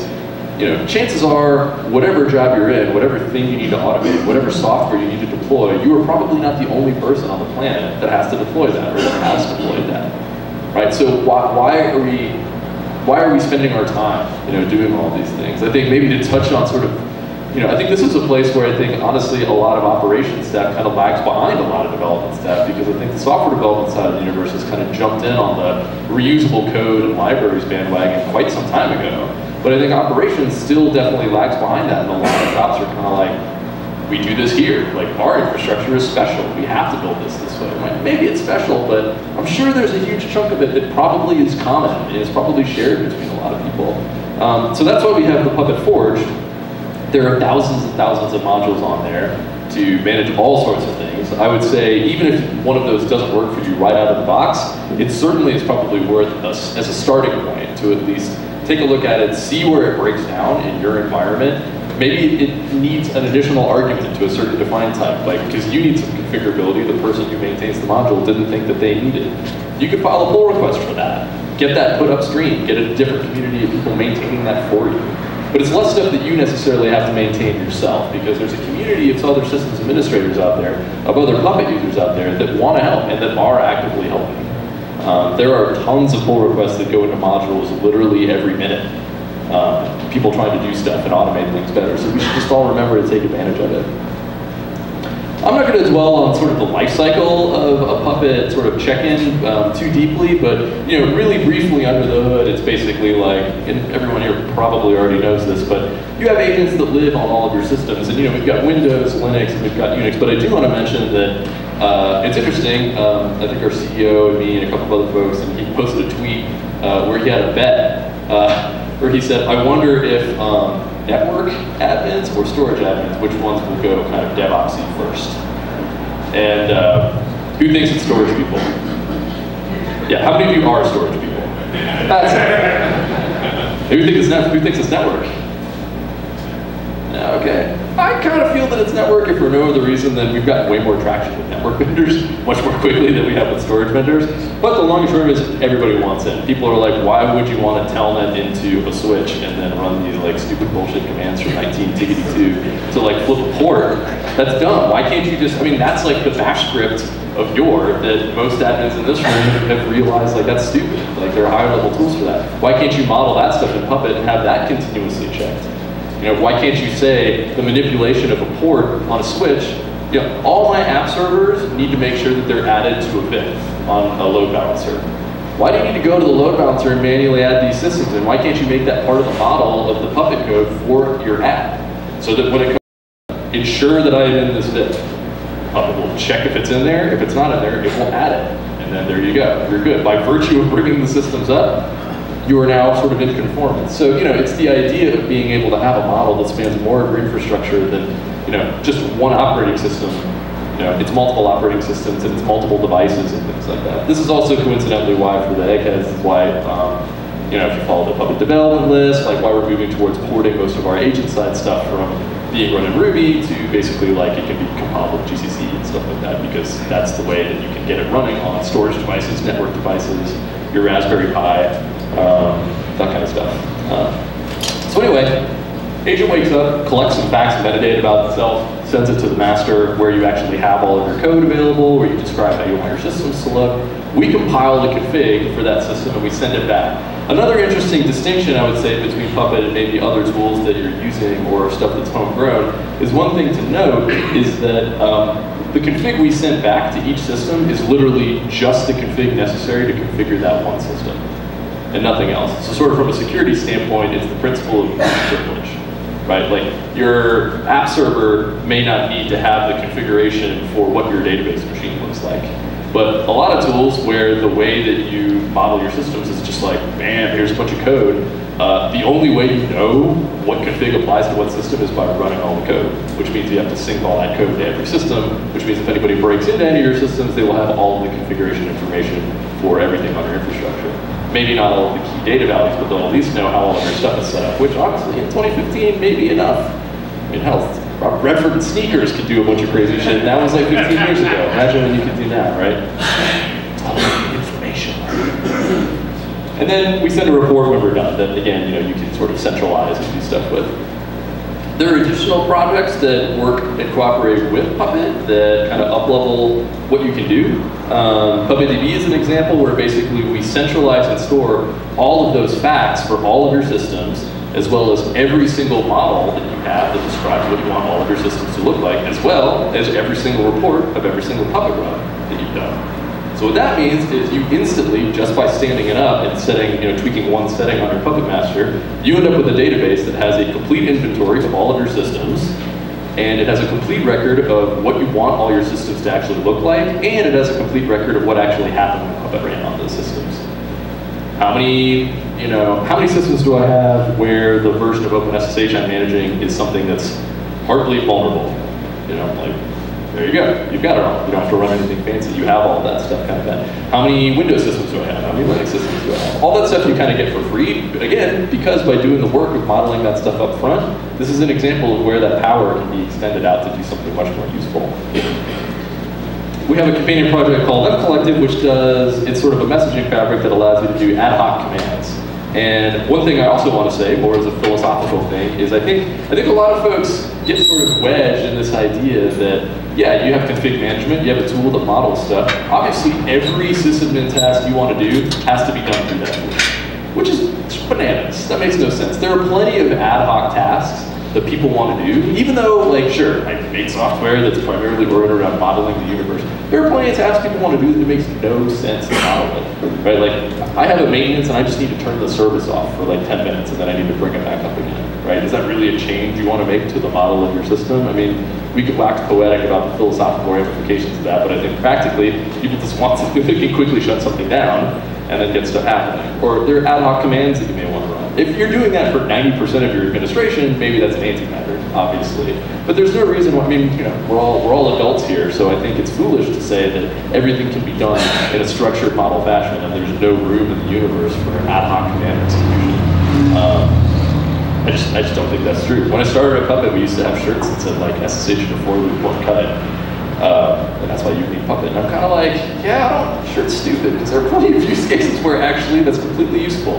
you know, chances are whatever job you're in, whatever thing you need to automate, whatever software you need to deploy, you are probably not the only person on the planet that has to deploy that or that has deployed that, right? So why, why are we why are we spending our time, you know, doing all these things? I think maybe to touch on sort of you know, I think this is a place where I think, honestly, a lot of operations staff kind of lags behind a lot of development staff because I think the software development side of the universe has kind of jumped in on the reusable code and libraries bandwagon quite some time ago. But I think operations still definitely lags behind that, and a lot of shops are kind of like, we do this here. Like, our infrastructure is special. We have to build this this way. Like, maybe it's special, but I'm sure there's a huge chunk of it that probably is common and is probably shared between a lot of people. Um, so that's why we have the Puppet Forge, there are thousands and thousands of modules on there to manage all sorts of things. I would say even if one of those doesn't work for you right out of the box, it certainly is probably worth us as a starting point to at least take a look at it, see where it breaks down in your environment. Maybe it needs an additional argument to a certain define type, like because you need some configurability, the person who maintains the module didn't think that they needed. You could file a pull request for that. Get that put upstream, get a different community of people maintaining that for you. But it's less stuff that you necessarily have to maintain yourself because there's a community of other systems administrators out there, of other Puppet users out there that want to help and that are actively helping. Um, there are tons of pull requests that go into modules literally every minute. Um, people trying to do stuff and automate things better. So we should just all remember to take advantage of it. I'm not going to dwell on sort of the life cycle of a Puppet sort of check-in um, too deeply, but you know, really briefly under the hood, it's basically like, everyone here probably already knows this, but you have agents that live on all of your systems, and you know, we've got Windows, Linux, and we've got Unix, but I do want to mention that uh, it's interesting, um, I think our CEO and me and a couple of other folks, and he posted a tweet uh, where he had a bet, uh, where he said, I wonder if um, network admins or storage admins, which ones will go kind of DevOpsy first? And uh, who thinks it's storage people? Yeah, how many of you are storage people? That's it. Who thinks it's, who thinks it's network? Okay. I kind of feel that it's network if for no other reason than we've gotten way more traction with network *laughs* vendors much more quickly than we have with storage vendors. But the long term is everybody wants it. People are like, why would you want to telnet into a switch and then run these like stupid bullshit commands from 1982 to like flip a port? That's dumb. Why can't you just, I mean, that's like the bash script of your that most admins in this room have realized like that's stupid. Like there are higher level tools for that. Why can't you model that stuff in Puppet and have that continuously checked? You know, why can't you say the manipulation of a port on a switch, you know, all my app servers need to make sure that they're added to a bin on a load balancer. Why do you need to go to the load balancer and manually add these systems? And why can't you make that part of the model of the Puppet code for your app? So that when it comes, ensure that I am in this bin. Puppet will check if it's in there. If it's not in there, it will add it. And then there you go. You're good. By virtue of bringing the systems up, you are now sort of in conformance. So, you know, it's the idea of being able to have a model that spans more of your infrastructure than, you know, just one operating system. You know, it's multiple operating systems and it's multiple devices and things like that. This is also coincidentally why for the eggheads, why, um, you know, if you follow the Puppet development list, like why we're moving towards porting most of our agent side stuff from being run in Ruby to basically like it can be compiled with GCC and stuff like that because that's the way that you can get it running on storage devices, network devices, your Raspberry Pi, um, that kind of stuff. Uh, so anyway, agent wakes up, collects some facts and metadata about itself, sends it to the master where you actually have all of your code available, where you describe how you want your systems to look. We compile the config for that system and we send it back. Another interesting distinction I would say between Puppet and maybe other tools that you're using or stuff that's homegrown is one thing to note is that um, the config we send back to each system is literally just the config necessary to configure that one system and nothing else. So sort of from a security standpoint, it's the principle of privilege, right? Like your app server may not need to have the configuration for what your database machine looks like. But a lot of tools where the way that you model your systems is just like, bam, here's a bunch of code. Uh, the only way you know what config applies to what system is by running all the code, which means you have to sync all that code to every system, which means if anybody breaks into any of your systems, they will have all the configuration information for everything on your infrastructure maybe not all of the key data values, but they'll at least know how all of your stuff is set up, which honestly in 2015 may be enough. I mean, hell, Redford sneakers could do a bunch of crazy shit, and that was like 15 years ago. Imagine what you could do now, right? Information. And then we send a report when we're done that, again, you know, you can sort of centralize and do stuff with. There are additional projects that work and cooperate with Puppet that kind of up-level what you can do. Um, PuppetDB is an example where basically we centralize and store all of those facts for all of your systems as well as every single model that you have that describes what you want all of your systems to look like, as well as every single report of every single Puppet run that you've done. So what that means is you instantly, just by standing it up and setting, you know, tweaking one setting on your Puppet Master, you end up with a database that has a complete inventory of all of your systems, and it has a complete record of what you want all your systems to actually look like, and it has a complete record of what actually happened when Puppet ran on those systems. How many, you know, how many systems do I have where the version of OpenSSH I'm managing is something that's partly vulnerable? You know, like there you go. You've got it all. You don't have to run anything fancy. You have all that stuff kind of done. How many Windows systems do I have? How many Linux systems do I have? All that stuff you kind of get for free. Again, because by doing the work of modeling that stuff up front, this is an example of where that power can be extended out to do something much more useful. We have a companion project called MCollective, which does, it's sort of a messaging fabric that allows you to do ad hoc commands. And one thing I also want to say, more as a philosophical thing, is I think I think a lot of folks get sort of wedged in this idea that yeah, you have config management, you have a tool that models stuff. Obviously, every sysadmin task you want to do has to be done through that tool, which is bananas. That makes no sense. There are plenty of ad hoc tasks that people want to do, even though, like, sure, I made software that's primarily oriented around modeling the universe. There are plenty of tasks people want to do that makes no sense to model it, right? Like, I have a maintenance and I just need to turn the service off for like 10 minutes and then I need to bring it back up again, right? Is that really a change you want to make to the model of your system? I mean, we could wax poetic about the philosophical ramifications of that, but I think practically, people just want *laughs* that can quickly shut something down and then get stuff happening. Or there are ad hoc commands that you may want to run. If you're doing that for 90% of your administration, maybe that's an anti-pattern, obviously. But there's no reason why, I mean, you know, we're all, we're all adults here, so I think it's foolish to say that everything can be done in a structured model fashion and there's no room in the universe for ad hoc command execution. Um, I just, I just don't think that's true. When I started at Puppet, we used to have shirts that said like SSH before loop one cut. Uh, and that's why you need Puppet. And I'm kind of like, yeah, I don't, sure it's stupid, because there are plenty of use cases where actually that's completely useful.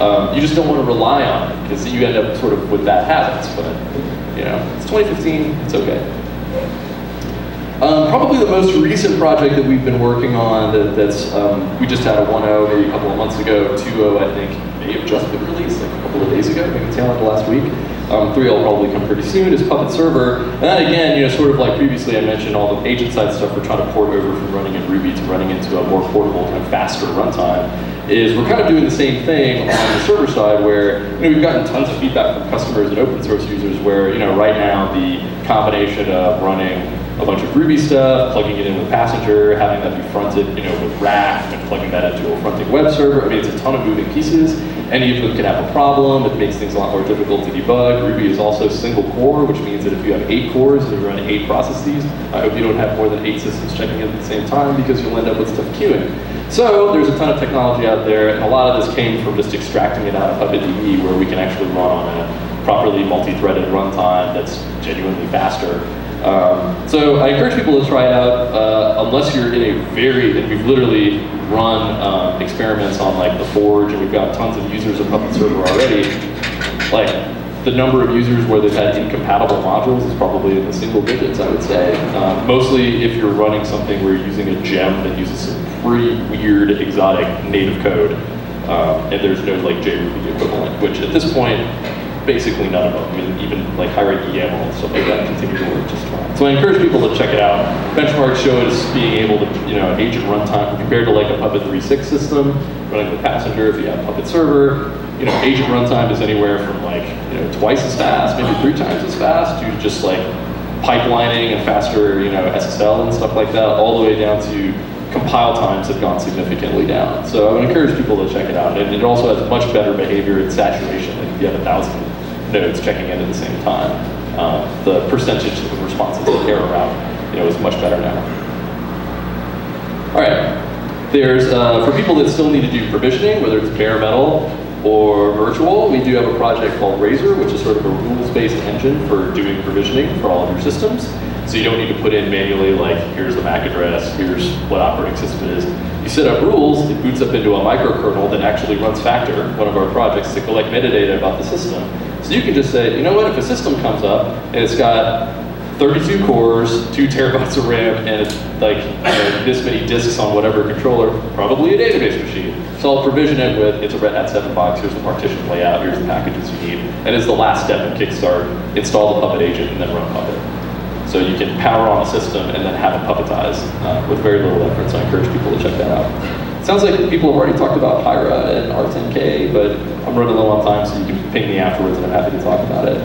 Um, you just don't want to rely on it, because you end up sort of with bad habits. But, you know, it's 2015, it's okay. Um, probably the most recent project that we've been working on that, that's, um, we just had a 1.0 maybe a couple of months ago, 2.0 I think may have just been released like a couple of days ago, maybe tail end of last week. Um, 3 will probably come pretty soon, is Puppet Server. And then again, you know, sort of like previously I mentioned, all the agent side stuff we're trying to port over from running in Ruby to running into a more portable, kind of faster runtime, is we're kind of doing the same thing on the server side where, you know, we've gotten tons of feedback from customers and open source users where, you know, right now the combination of running a bunch of Ruby stuff, plugging it in with Passenger, having that be fronted, you know, with Rack, and plugging that into a fronting web server. I mean, it's a ton of moving pieces. Any of them can have a problem. It makes things a lot more difficult to debug. Ruby is also single core, which means that if you have eight cores and you run eight processes, I hope you don't have more than eight systems checking in at the same time because you'll end up with stuff queuing. So there's a ton of technology out there, and a lot of this came from just extracting it out of PuppetDB, where we can actually run on a properly multi-threaded runtime that's genuinely faster. Um, so I encourage people to try it out, uh, unless you're in a very, and we've literally run um, experiments on like the Forge, and we've got tons of users of Puppet Server already. Like the number of users where they've had incompatible modules is probably in the single digits, I would say. Um, mostly if you're running something where you're using a gem that uses some pretty weird, exotic native code, um, and there's no like JRuby equivalent, which at this point basically none of them. I mean, even like Hiera YAML and stuff like that continue to work just fine. So I encourage people to check it out. Benchmarks show us being able to, you know, agent runtime compared to like a Puppet 3.6 system, running with Passenger if you have Puppet Server, you know, agent runtime is anywhere from like, you know, twice as fast, maybe three times as fast, to just like pipelining and faster, you know, SSL and stuff like that, all the way down to compile times have gone significantly down. So I would encourage people to check it out. And it also has much better behavior and saturation. Like if you have a thousand nodes checking in at the same time, uh, the percentage of responses that error out, you know, is much better now. All right. There's, uh, for people that still need to do provisioning, whether it's bare metal or virtual, we do have a project called Razor, which is sort of a rules-based engine for doing provisioning for all of your systems. So you don't need to put in manually like, here's the MAC address, here's what operating system it is. You set up rules, it boots up into a microkernel that actually runs Facter, one of our projects, to collect metadata about the system. So you can just say, you know what, if a system comes up and it's got 32 cores, 2 terabytes of RAM, and like you know, this many disks on whatever controller, probably a database machine So I'll provision it with, it's a Red Hat 7 box, here's the partition layout, here's the packages you need. And it's the last step in Kickstart, install the Puppet agent and then run Puppet. So you can power on a system and then have it puppetize uh, with very little effort, so I encourage people to check that out. Sounds like people have already talked about Hiera and R10K, but I'm running low on time, so you can ping me afterwards and I'm happy to talk about it.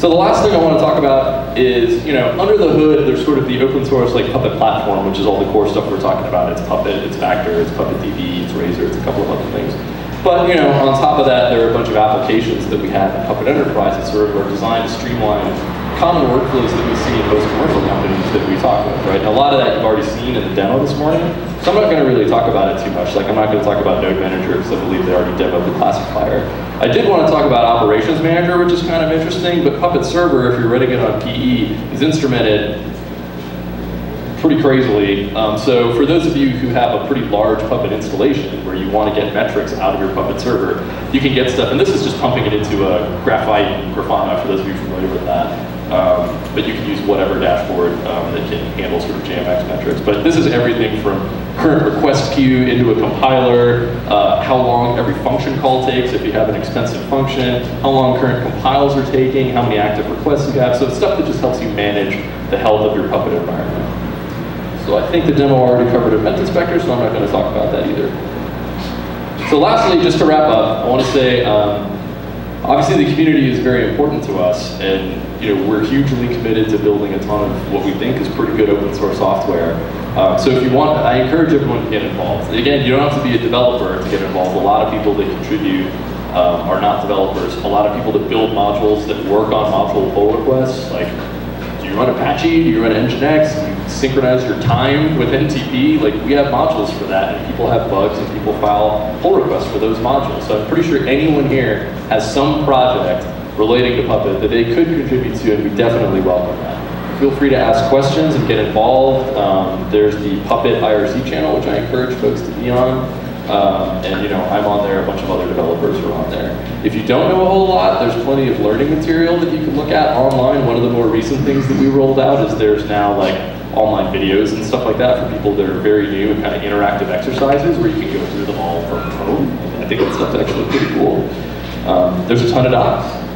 So the last thing I want to talk about is, you know, under the hood, there's sort of the open source like Puppet platform, which is all the core stuff we're talking about. It's Puppet, it's Facter, it's Puppet DB, it's Razor, it's a couple of other things. But, you know, on top of that, there are a bunch of applications that we have in Puppet Enterprise that sort of are designed to streamline common workflows that we see in most commercial that we talk with, right? And a lot of that you've already seen in the demo this morning, so I'm not going to really talk about it too much. Like, I'm not going to talk about Node Manager because I believe they already demoed the classifier. I did want to talk about Operations Manager, which is kind of interesting, but Puppet Server, if you're running it on PE, is instrumented pretty crazily. Um, so for those of you who have a pretty large Puppet installation where you want to get metrics out of your Puppet server, you can get stuff, and this is just pumping it into a Graphite Grafana for those of you familiar with that. Um, but you can use whatever dashboard um, that can handle sort of JMX metrics. But this is everything from current request queue into a compiler, uh, how long every function call takes if you have an expensive function, how long current compiles are taking, how many active requests you have. So it's stuff that just helps you manage the health of your Puppet environment. So I think the demo already covered event inspector, so I'm not going to talk about that either. So lastly, just to wrap up, I want to say, um, obviously the community is very important to us, and you know, we're hugely committed to building a ton of what we think is pretty good open source software. Um, so if you want, I encourage everyone to get involved. Again, you don't have to be a developer to get involved. A lot of people that contribute um, are not developers. A lot of people that build modules that work on module pull requests, like do you run Apache, do you run Nginx, do you synchronize your time with NTP? Like we have modules for that and people have bugs and people file pull requests for those modules. So I'm pretty sure anyone here has some project relating to Puppet that they could contribute to, and we definitely welcome that. Feel free to ask questions and get involved. Um, there's the Puppet IRC channel, which I encourage folks to be on. Um, and you know, I'm on there, a bunch of other developers are on there. If you don't know a whole lot, there's plenty of learning material that you can look at online. One of the more recent things that we rolled out is there's now like online videos and stuff like that for people that are very new and kind of interactive exercises where you can go through them all from home. I think that stuff's actually pretty cool. Um, there's a ton of docs.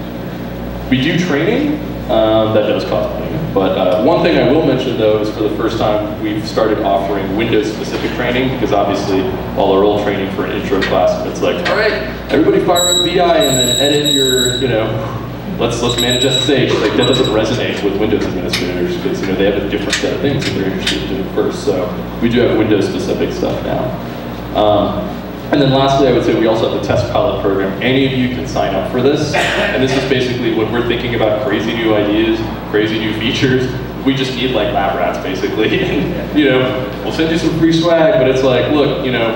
We do training, um, that does cost money. But uh, one thing I will mention though is for the first time we've started offering Windows specific training because obviously while our old training for an intro class, it's like, all right, everybody fire up VI and then edit your, you know, let's let's manage SSH. Like that doesn't resonate with Windows administrators because you know they have a different set of things that they're interested in doing first. So we do have Windows specific stuff now. Um, and then lastly, I would say we also have the test pilot program. Any of you can sign up for this. And this is basically when we're thinking about crazy new ideas, crazy new features, we just need like lab rats basically. *laughs* you know, we'll send you some free swag, but it's like, look, you know,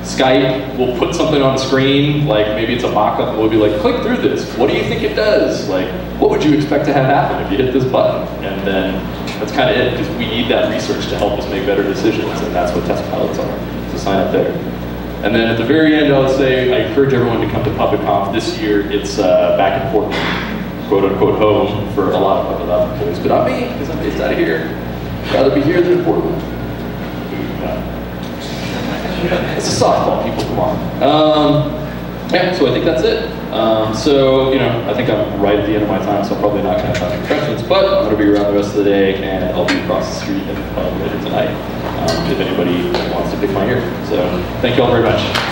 Skype will put something on screen, like maybe it's a mock-up, and we'll be like, click through this. What do you think it does? Like, what would you expect to have happen if you hit this button? And then that's kind of it, because we need that research to help us make better decisions, and that's what test pilots are. So sign up there. And then at the very end, I would say I encourage everyone to come to PuppetConf. This year, it's uh, back in Portland, quote unquote home for a lot of Puppet employees, but not me, because I'm based out of here. I'd rather be here than in Portland. It's a softball, people, come on. Um, yeah, so I think that's it. Um, so, you know, I think I'm right at the end of my time, so I'm probably not going to have any questions, but I'm going to be around the rest of the day, and I'll be across the street in the later tonight if anybody wants to pick my ear. So, thank you all very much.